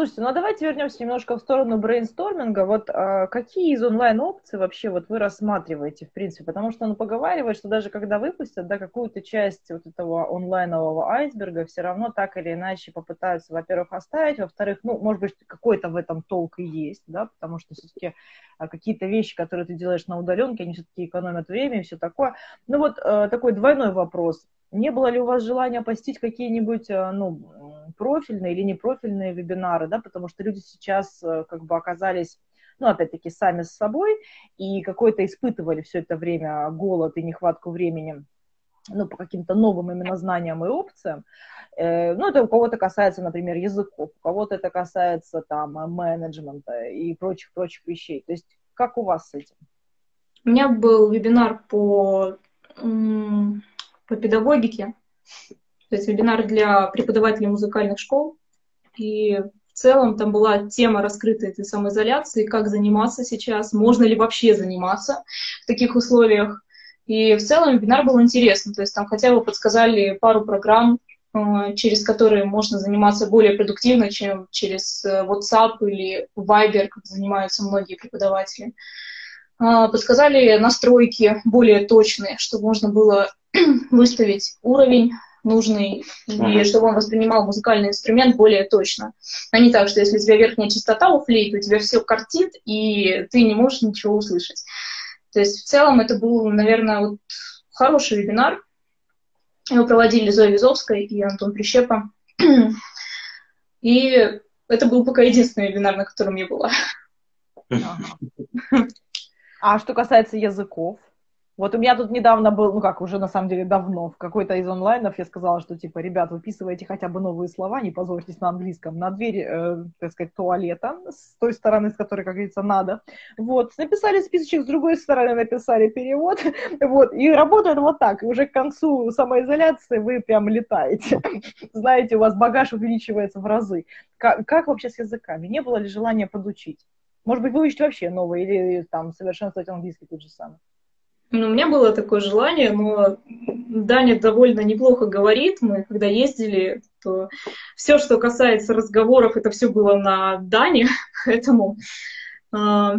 Слушайте, ну а давайте вернемся немножко в сторону брейнсторминга. Вот а, какие из онлайн-опций вообще вот вы рассматриваете, в принципе? Потому что, ну, поговаривают, что даже когда выпустят, да, какую-то часть вот этого онлайнового айсберга, все равно так или иначе попытаются, во-первых, оставить, во-вторых, ну, может быть, какой-то в этом толк и есть, да, потому что все-таки а, какие-то вещи, которые ты делаешь на удаленке, они все-таки экономят время и все такое. Ну, вот а, такой двойной вопрос. Не было ли у вас желания посетить какие-нибудь, а, ну, профильные или непрофильные вебинары, да, потому что люди сейчас э, как бы оказались ну, опять-таки, сами с собой, и какой-то испытывали все это время голод и нехватку времени, ну, по каким-то новым именно знаниям и опциям. Э, ну, это у кого-то касается, например, языков, у кого-то это касается, там, менеджмента и прочих-прочих вещей. То есть, как у вас с этим? У меня был вебинар по, по педагогике, то есть вебинар для преподавателей музыкальных школ. И в целом там была тема раскрыта этой самоизоляции, как заниматься сейчас, можно ли вообще заниматься в таких условиях. И в целом вебинар был интересный, то есть там хотя бы подсказали пару программ, э, через которые можно заниматься более продуктивно, чем через э, WhatsApp или Viber, как занимаются многие преподаватели. А, подсказали настройки более точные, чтобы можно было выставить уровень нужный, и чтобы он воспринимал музыкальный инструмент более точно. А не так, что если у тебя верхняя частота у флейты, у тебя все картит, и ты не можешь ничего услышать. То есть в целом это был, наверное, вот хороший вебинар. Его проводили Зоя Визовская и Антон Прищепа. И это был пока единственный вебинар, на котором я была. А что касается языков? Вот у меня тут недавно был, ну как, уже на самом деле давно, в какой-то из онлайнов я сказала, что типа, ребят, выписывайте хотя бы новые слова, не позорьтесь на английском, на двери, э, так сказать, туалета, с той стороны, с которой, как говорится, надо. Вот, написали списочек, с другой стороны написали перевод, вот, и работает вот так. И уже к концу самоизоляции вы прям летаете. Знаете, у вас багаж увеличивается в разы. Как, вообще с языками? Не было ли желания подучить? Может быть, выучить вообще новое или там совершенствовать английский тот же самый? Ну, у меня было такое желание, но Даня довольно неплохо говорит. Мы когда ездили, то все, что касается разговоров, это все было на Дане, поэтому э,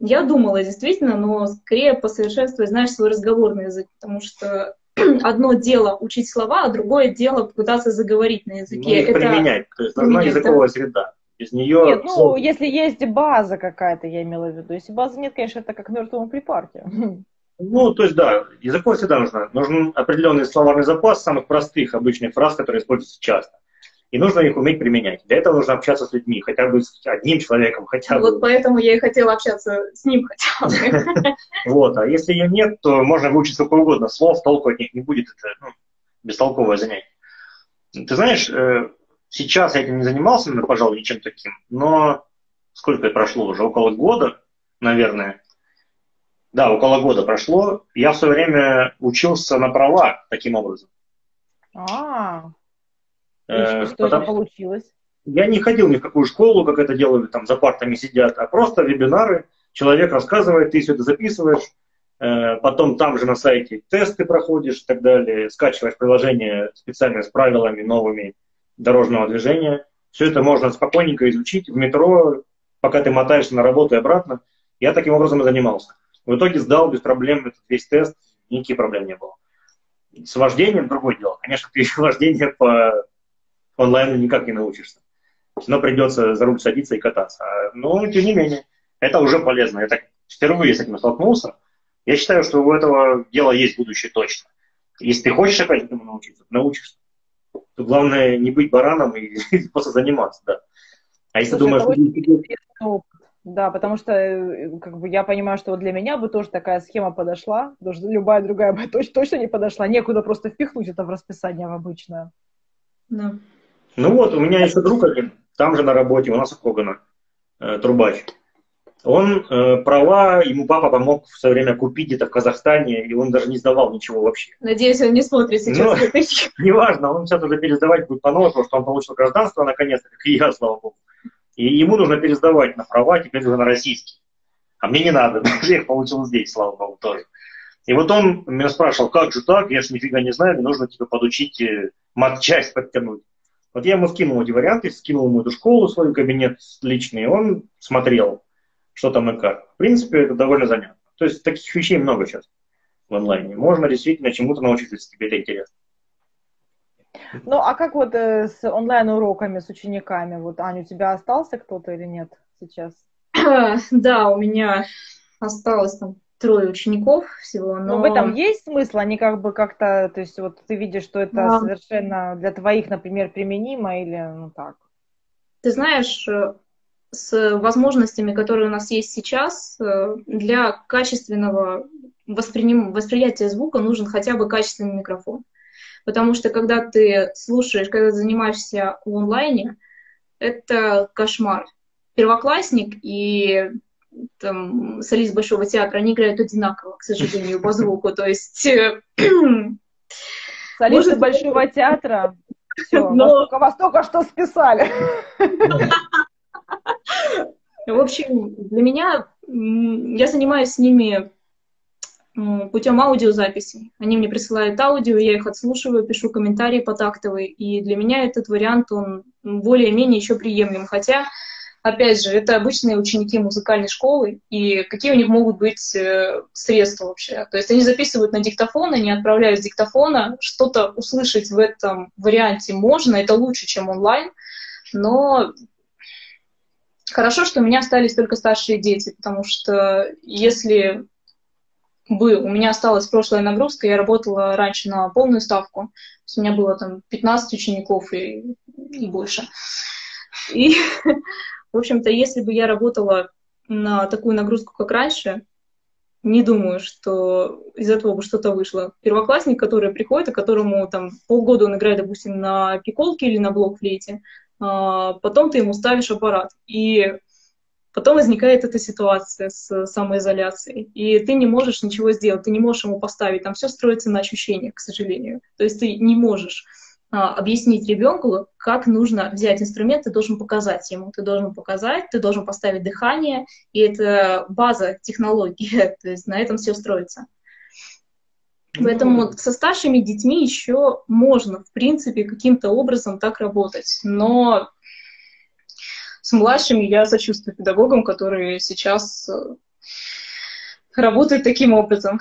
я думала действительно, но скорее посовершенствовать, знаешь, свой разговорный язык, потому что одно дело учить слова, а другое дело пытаться заговорить на языке. Ну, их это... применять, то есть должна языковая да? среда. Без нее... Нет, ну, если есть база какая-то, я имела в виду. Если базы нет, конечно, это как мертвому припарке. Ну, то есть, да, языку всегда нужно. Нужен определенный словарный запас самых простых обычных фраз, которые используются часто. И нужно их уметь применять. Для этого нужно общаться с людьми, хотя бы с одним человеком, хотя бы. Вот поэтому я и хотела общаться с ним хотя бы. Вот, а если ее нет, то можно выучить сколько угодно слов, толку от них не будет, это ну, бестолковое занятие. Ты знаешь, э, сейчас я этим не занимался, пожалуй, ничем таким, но сколько прошло уже, около года, наверное, да, около года прошло. Я в свое время учился на права таким образом. А, э, что это получилось? Я не ходил ни в какую школу, как это делают, там за партами сидят, а просто вебинары. Человек рассказывает, ты все это записываешь, Э, потом там же на сайте тесты проходишь и так далее, скачиваешь приложение специально с правилами новыми дорожного движения. Все это можно спокойненько изучить в метро, пока ты мотаешься на работу и обратно. Я таким образом и занимался. В итоге сдал без проблем этот весь тест, никаких проблем не было. С вождением другое дело. Конечно, ты вождение по онлайну никак не научишься. Но придется за руль садиться и кататься. Но, тем не менее, это уже полезно. Я так впервые с этим столкнулся. Я считаю, что у этого дела есть будущее точно. Если ты хочешь опять этому научиться, научишься. То главное не быть бараном и просто заниматься, да. А если Слушай, думаешь, что... Да, потому что э, как бы, я понимаю, что вот для меня бы тоже такая схема подошла, потому что любая другая бы точно, точно не подошла. Некуда просто впихнуть это в расписание в обычное. Да. Ну вот, у меня есть друг один, там же на работе, у нас у Когана, э, трубач. Он э, права, ему папа помог в свое время купить где-то в Казахстане, и он даже не сдавал ничего вообще. Надеюсь, он не смотрит сейчас. Ну, неважно, он сейчас уже пересдавать будет по новой, потому что он получил гражданство наконец-то, как и я, слава богу. И ему нужно пересдавать на права, теперь уже на российский. А мне не надо, я их получил здесь, слава богу, тоже. И вот он меня спрашивал, как же так, я же нифига не знаю, мне нужно тебе подучить э, мат-часть подтянуть. Вот я ему скинул эти варианты, скинул ему эту школу, свой кабинет личный, он смотрел что там и как. В принципе, это довольно занятно. То есть таких вещей много сейчас в онлайне. Можно действительно чему-то научиться, если тебе это интересно. Ну, а как вот э, с онлайн-уроками, с учениками? Вот, Аня, у тебя остался кто-то или нет сейчас? Да, у меня осталось там трое учеников всего, но... но в этом есть смысл? Они как бы как-то, то есть вот ты видишь, что это да. совершенно для твоих, например, применимо или ну так? Ты знаешь, э, с возможностями, которые у нас есть сейчас, э, для качественного восприним... восприятия звука нужен хотя бы качественный микрофон. Потому что когда ты слушаешь, когда ты занимаешься в онлайне, это кошмар. Первоклассник и там, солист Большого театра, они играют одинаково, к сожалению, по звуку. То есть... Э, Солисты Большого театра, все, Но... вас только что списали. В общем, для меня, я занимаюсь с ними путем аудиозаписи. Они мне присылают аудио, я их отслушиваю, пишу комментарии потактовые, и для меня этот вариант, он более-менее еще приемлем. Хотя, опять же, это обычные ученики музыкальной школы, и какие у них могут быть э, средства вообще? То есть они записывают на диктофон, они отправляют с диктофона, что-то услышать в этом варианте можно, это лучше, чем онлайн, но Хорошо, что у меня остались только старшие дети, потому что если бы у меня осталась прошлая нагрузка, я работала раньше на полную ставку, то есть у меня было там 15 учеников и, и больше. И, в общем-то, если бы я работала на такую нагрузку, как раньше, не думаю, что из этого бы что-то вышло. Первоклассник, который приходит, и которому там полгода он играет, допустим, на пиколке или на блокфлейте, а, потом ты ему ставишь аппарат. И потом возникает эта ситуация с самоизоляцией. И ты не можешь ничего сделать, ты не можешь ему поставить. Там все строится на ощущениях, к сожалению. То есть ты не можешь а, объяснить ребенку, как нужно взять инструмент, ты должен показать ему, ты должен показать, ты должен поставить дыхание, и это база технологии, то есть на этом все строится. Поэтому mm со старшими детьми еще можно, в принципе, каким-то образом так работать. Но с младшими я сочувствую педагогам, которые сейчас э, работают таким образом.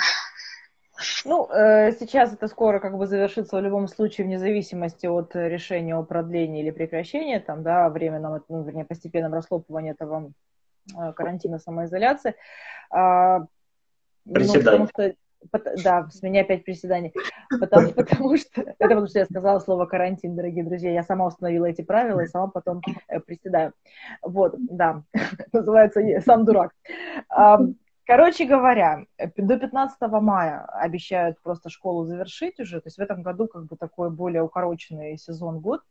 Ну, э, сейчас это скоро как бы завершится в любом случае, вне зависимости от решения о продлении или прекращении, там, да, временном, ну, вернее, постепенном расхлопывании этого э, карантина, самоизоляции. А, Приседать. Ну, потому что да, с меня опять приседания. Потому, потому что, это потому что я сказала слово карантин, дорогие друзья. Я сама установила эти правила и сама потом э, приседаю. Вот, да, называется «Сам дурак». Короче говоря, до 15 мая обещают просто школу завершить уже. То есть в этом году как бы такой более укороченный сезон год.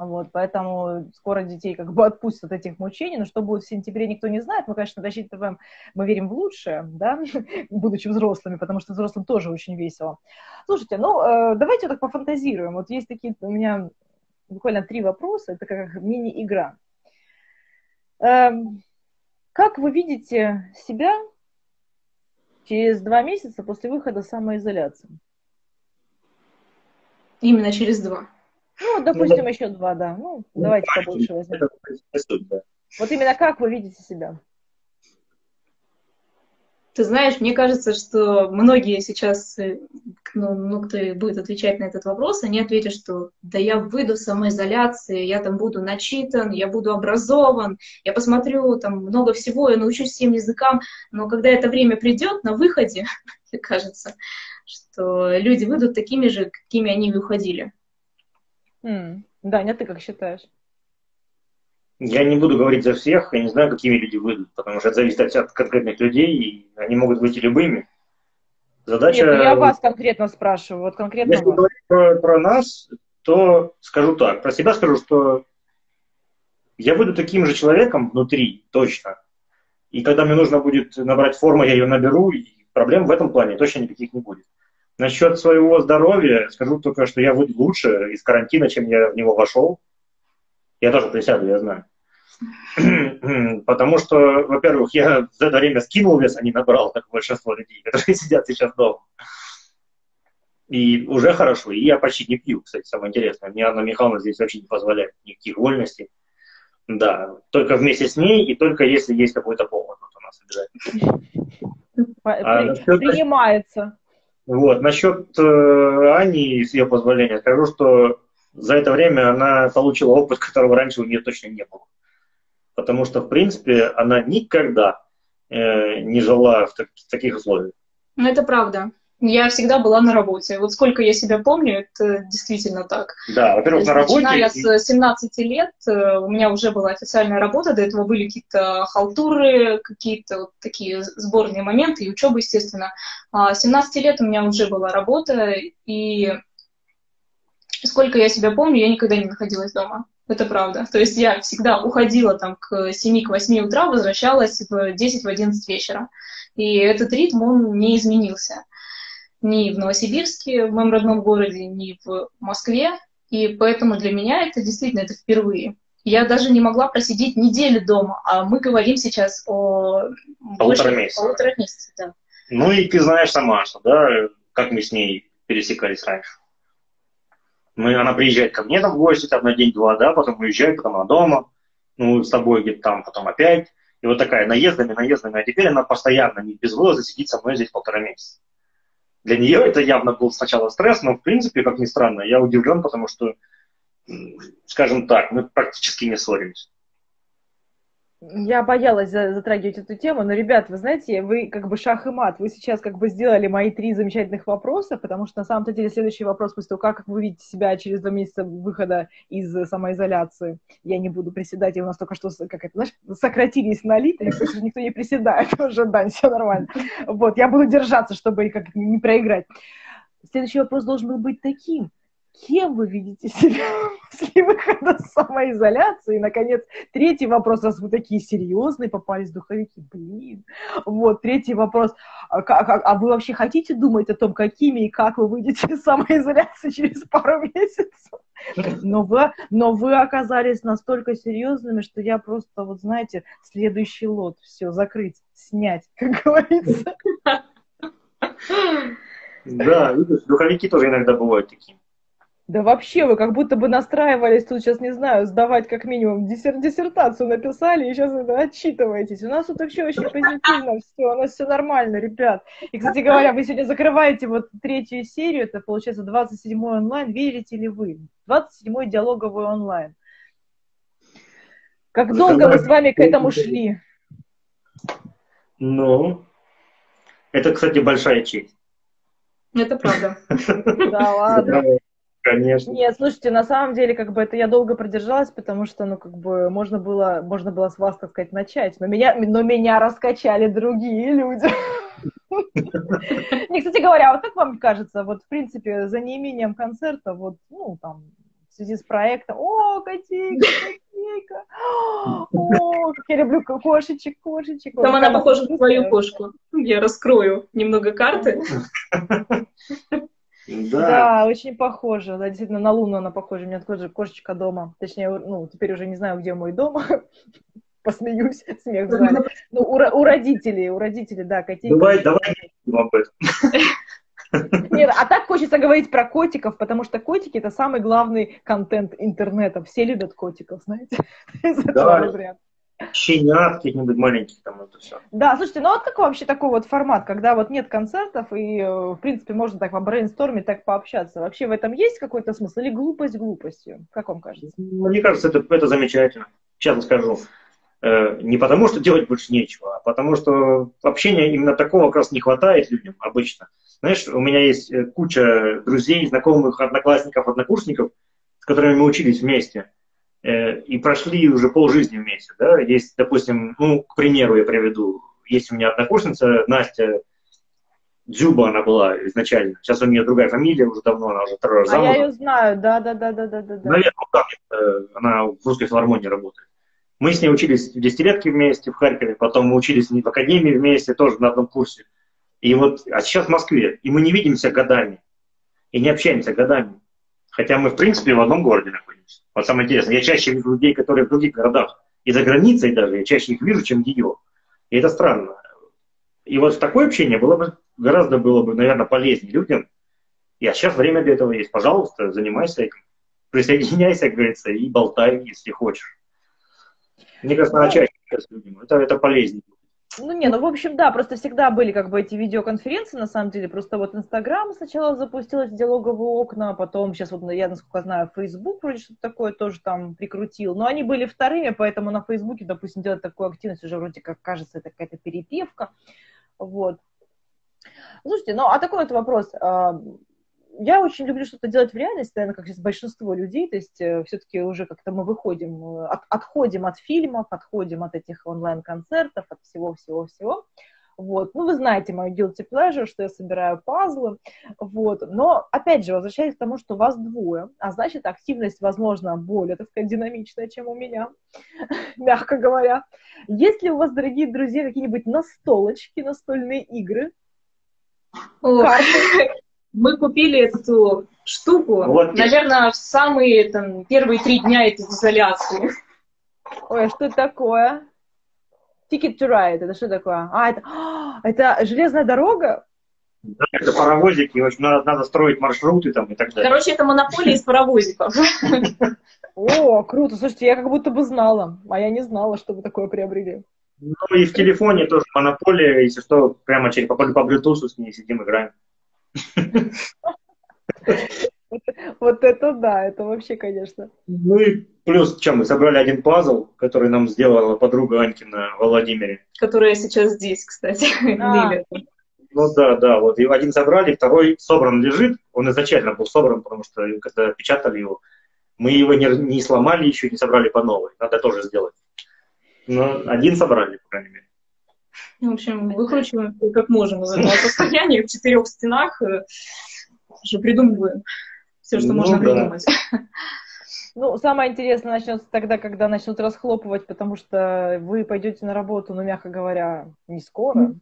Вот, поэтому скоро детей как бы отпустят от этих мучений, но что будет в сентябре, никто не знает. Мы, конечно, ТВ мы верим в лучшее, да, будучи взрослыми, потому что взрослым тоже очень весело. Слушайте, ну, э, давайте так пофантазируем. Вот есть такие у меня буквально три вопроса, это как мини-игра. Э, как вы видите себя через два месяца после выхода самоизоляции. Именно через два. Ну, допустим, еще два, да. Ну, давайте побольше возьмем. Вот именно как вы видите себя? Ты знаешь, мне кажется, что многие сейчас, э, ну, ну, кто будет отвечать на этот вопрос, они ответят, что да я выйду в самоизоляции, я там буду начитан, я буду образован, я посмотрю там много всего, я научусь всем языкам, но когда это время придет на выходе, мне кажется, что люди выйдут такими же, какими они выходили. Mm. Даня, ты как считаешь? Я не буду говорить за всех, я не знаю, какими люди выйдут, потому что это зависит от конкретных людей, и они могут выйти любыми. Задача... Нет, ну я вас конкретно спрашиваю, вот конкретно Если говорить про, про нас, то скажу так, про себя скажу, что я выйду таким же человеком внутри, точно. И когда мне нужно будет набрать форму, я ее наберу, и проблем в этом плане точно никаких не будет. Насчет своего здоровья скажу только, что я выйду лучше из карантина, чем я в него вошел. Я тоже присяду, я знаю. Потому что, во-первых, я за это время скинул вес, а не набрал, как большинство людей, которые сидят сейчас дома. И уже хорошо. И я почти не пью, кстати, самое интересное. Мне Анна Михайловна здесь вообще не позволяет никаких вольностей. Да, только вместе с ней и только если есть какой-то повод вот у нас обязательно. А, насчет... Принимается. Вот, насчет э, Ани, с ее позволения, скажу, что за это время она получила опыт, которого раньше у нее точно не было потому что, в принципе, она никогда э, не жила в, так, в таких условиях. Ну, это правда. Я всегда была на работе. Вот сколько я себя помню, это действительно так. Да, во-первых, на работе. Начиная с 17 лет э, у меня уже была официальная работа, до этого были какие-то халтуры, какие-то вот такие сборные моменты, и учеба, естественно. А с 17 лет у меня уже была работа, и сколько я себя помню, я никогда не находилась дома. Это правда. То есть я всегда уходила там к 7-8 утра, возвращалась в 10-11 вечера. И этот ритм, он не изменился. Ни в Новосибирске, в моем родном городе, ни в Москве. И поэтому для меня это действительно это впервые. Я даже не могла просидеть неделю дома, а мы говорим сейчас о полутора месяцах. Полутора месяцев, да. Ну и ты знаешь сама, что, да, как мы с ней пересекались раньше. Мы, она приезжает ко мне там в гости там, на день-два, да, потом уезжает, потом она дома, ну, с тобой где-то там, потом опять. И вот такая наездами, наездами, а теперь она постоянно, не без вылаза, сидит со мной здесь полтора месяца. Для нее это явно был сначала стресс, но, в принципе, как ни странно, я удивлен, потому что, скажем так, мы практически не ссоримся. Я боялась затрагивать эту тему, но, ребят, вы знаете, вы как бы шах и мат, вы сейчас как бы сделали мои три замечательных вопроса, потому что на самом-то деле следующий вопрос после того, как вы видите себя через два месяца выхода из самоизоляции, я не буду приседать, и у нас только что, как это, знаешь, сократились на литре, потому что никто не приседает уже, да, все нормально. Вот, я буду держаться, чтобы как не проиграть. Следующий вопрос должен был быть таким кем вы видите себя после выхода с самоизоляции? И, наконец, третий вопрос, раз вы такие серьезные, попались духовики, блин. Вот, третий вопрос, а, а, а вы вообще хотите думать о том, какими и как вы выйдете из самоизоляции через пару месяцев? Но вы, но вы оказались настолько серьезными, что я просто, вот знаете, следующий лот, все, закрыть, снять, как говорится. Да, духовики тоже иногда бывают такими. Да вообще вы как будто бы настраивались тут сейчас, не знаю, сдавать как минимум диссер диссертацию написали и сейчас это отчитываетесь. У нас тут вообще очень позитивно все, у нас все нормально, ребят. И, кстати говоря, вы сегодня закрываете вот третью серию, это получается 27-й онлайн. Верите ли вы? 27-й диалоговый онлайн. Как долго мы с вами к этому шли? Ну, это, кстати, большая честь. Это правда. Да ладно. Конечно. Нет, слушайте, на самом деле, как бы это я долго продержалась, потому что, ну, как бы можно было, можно было с вас, так сказать, начать. Но меня, но меня раскачали другие люди. Не, кстати говоря, вот как вам кажется, вот, в принципе, за неимением концерта, вот, ну, там, в связи с проектом, о, котейка, котейка, о, как я люблю кошечек, кошечек. Там она похожа на твою кошку. Я раскрою немного карты. Да. да, очень похоже. Да, действительно, на Луну она похожа. У меня тоже кошечка дома. Точнее, ну, теперь уже не знаю, где мой дом. посмеюсь, смех зале. Ну, у, у родителей, у родителей, да, котейки. Давай, давай не об этом. Нет, а так хочется говорить про котиков, потому что котики это самый главный контент интернета. Все любят котиков, знаете? Да. Щенят каких-нибудь маленьких там это все. Да, слушайте, ну вот как вообще такой вот формат, когда вот нет концертов и, э, в принципе, можно так по брейнстормить, так пообщаться. Вообще в этом есть какой-то смысл или глупость глупостью? Как вам кажется? Мне кажется, это, это замечательно. Честно скажу. Э, не потому, что делать больше нечего, а потому что общения именно такого как раз не хватает людям обычно. Знаешь, у меня есть э, куча друзей, знакомых, одноклассников, однокурсников, с которыми мы учились вместе и прошли уже полжизни вместе. Да? Есть, допустим, ну, к примеру я приведу, есть у меня однокурсница Настя Дзюба она была изначально. Сейчас у нее другая фамилия, уже давно, она уже второй раз А я ее знаю, да, да, да, да, да, да. Наверное, так, она в русской филармонии работает. Мы с ней учились в десятилетке вместе в Харькове, потом мы учились в академии вместе, тоже на одном курсе. И вот, а сейчас в Москве, и мы не видимся годами, и не общаемся годами. Хотя мы, в принципе, в одном городе находимся. Вот самое интересное, я чаще вижу людей, которые в других городах, и за границей даже, я чаще их вижу, чем ее. И это странно. И вот такое общение было бы, гораздо было бы, наверное, полезнее людям. И а сейчас время для этого есть. Пожалуйста, занимайся этим. Присоединяйся, как говорится, и болтай, если хочешь. Мне кажется, надо чаще с людьми. Это, это полезнее. Ну, не, ну, в общем, да, просто всегда были как бы эти видеоконференции, на самом деле, просто вот Инстаграм сначала запустил эти диалоговые окна, потом сейчас вот, я, насколько знаю, Фейсбук вроде что-то такое тоже там прикрутил, но они были вторыми, поэтому на Фейсбуке, допустим, делать такую активность уже вроде как кажется, это какая-то перепевка, вот. Слушайте, ну, а такой вот вопрос, а, я очень люблю что-то делать в реальности, наверное, как сейчас большинство людей, то есть э, все-таки уже как-то мы выходим, э, от, отходим от фильмов, отходим от этих онлайн-концертов, от всего-всего-всего. Вот. Ну, вы знаете мою guilty pleasure, что я собираю пазлы. Вот. Но, опять же, возвращаясь к тому, что вас двое, а значит, активность, возможно, более, так сказать, динамичная, чем у меня, мягко говоря. Есть ли у вас, дорогие друзья, какие-нибудь настолочки, настольные игры? Карты? Мы купили эту штуку, вот. наверное, в самые там, первые три дня этой изоляции. Ой, а что это такое? Ticket to Ride, это что такое? А, это, это железная дорога? Да, это паровозики, очень надо, надо строить маршруты там и так далее. Короче, это монополия из паровозиков. О, круто, слушайте, я как будто бы знала, а я не знала, что вы такое приобрели. Ну и в телефоне тоже монополия, если что, прямо через по, по Bluetooth с ней сидим, играем. Вот это да, это вообще, конечно. Ну и плюс, чем мы собрали один пазл, который нам сделала подруга Анькина в Владимире. Которая сейчас здесь, кстати. Ну да, да, вот и один собрали, второй собран лежит, он изначально был собран, потому что когда печатали его, мы его не, не сломали еще, не собрали по новой, надо тоже сделать. Но один собрали, по крайней мере. В общем, выкручиваем как можем из этого состояния в четырех стенах, уже э, придумываем все, что ну, можно да. придумать. Ну, самое интересное начнется тогда, когда начнут расхлопывать, потому что вы пойдете на работу, ну, мягко говоря, не скоро.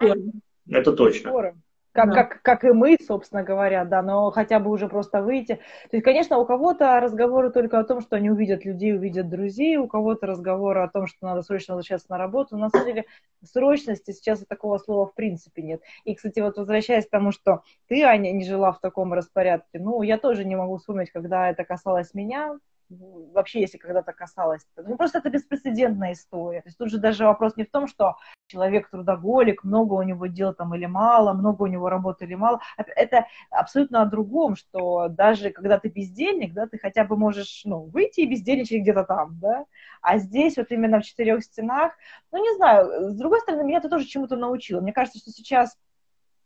Это точно. Скоро как, да. как, как и мы, собственно говоря, да, но хотя бы уже просто выйти. То есть, конечно, у кого-то разговоры только о том, что они увидят людей, увидят друзей, у кого-то разговоры о том, что надо срочно возвращаться на работу. Но, на самом деле, срочности сейчас такого слова в принципе нет. И, кстати, вот возвращаясь к тому, что ты, Аня, не жила в таком распорядке, ну, я тоже не могу вспомнить, когда это касалось меня, вообще, если когда-то касалось. Ну, просто это беспрецедентная история. То есть тут же даже вопрос не в том, что человек трудоголик, много у него дел там или мало, много у него работы или мало. Это абсолютно о другом, что даже когда ты бездельник, да, ты хотя бы можешь, ну, выйти и бездельничать где-то там, да, а здесь вот именно в четырех стенах, ну, не знаю, с другой стороны, меня это тоже чему-то научило. Мне кажется, что сейчас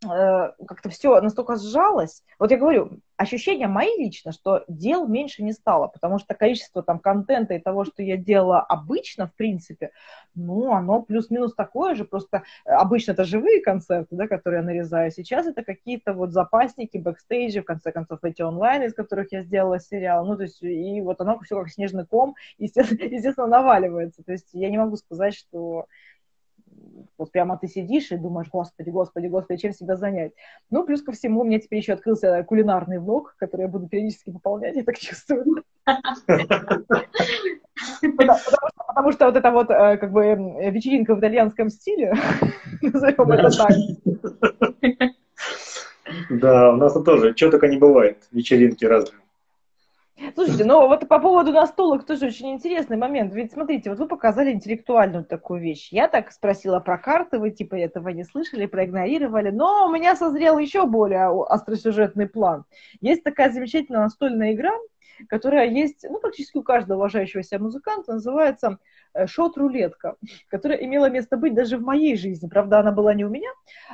Э, как-то все настолько сжалось. Вот я говорю, ощущения мои лично, что дел меньше не стало, потому что количество там контента и того, что я делала обычно, в принципе, ну, оно плюс-минус такое же, просто обычно это живые концерты, да, которые я нарезаю, сейчас это какие-то вот запасники, бэкстейджи, в конце концов, эти онлайн, из которых я сделала сериал, ну, то есть, и вот оно все как снежный ком, естественно, естественно наваливается, то есть я не могу сказать, что вот прямо ты сидишь и думаешь, господи, господи, господи, чем себя занять. Ну, плюс ко всему, у меня теперь еще открылся кулинарный влог, который я буду периодически пополнять, я так чувствую. Потому что вот это вот э, как бы вечеринка в итальянском стиле, назовем это так. Да, у нас тоже, что только не бывает, вечеринки разные. Слушайте, ну вот по поводу настолок тоже очень интересный момент. Ведь смотрите, вот вы показали интеллектуальную такую вещь. Я так спросила про карты, вы типа этого не слышали, проигнорировали. Но у меня созрел еще более остросюжетный план. Есть такая замечательная настольная игра, которая есть, ну, практически у каждого уважающего себя музыканта, называется э, шот-рулетка, которая имела место быть даже в моей жизни. Правда, она была не у меня,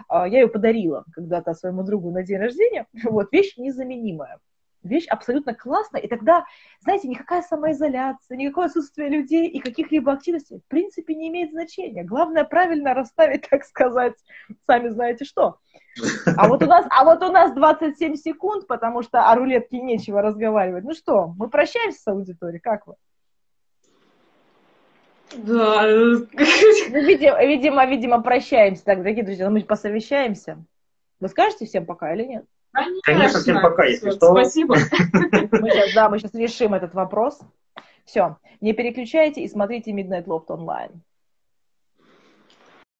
а я ее подарила когда-то своему другу на день рождения. Вот, вещь незаменимая вещь абсолютно классная, и тогда, знаете, никакая самоизоляция, никакое отсутствие людей и каких-либо активностей в принципе не имеет значения. Главное правильно расставить, так сказать, сами знаете что. А вот у нас, а вот у нас 27 секунд, потому что о рулетке нечего разговаривать. Ну что, мы прощаемся с аудиторией, как вы? Да. Ну, видимо, видимо, видимо, прощаемся. Так, дорогие друзья, мы посовещаемся. Вы скажете всем пока или нет? Конечно, Конечно всем пока, если что. Спасибо. Мы сейчас, да, мы сейчас решим этот вопрос. Все, не переключайте и смотрите Midnight Loft онлайн.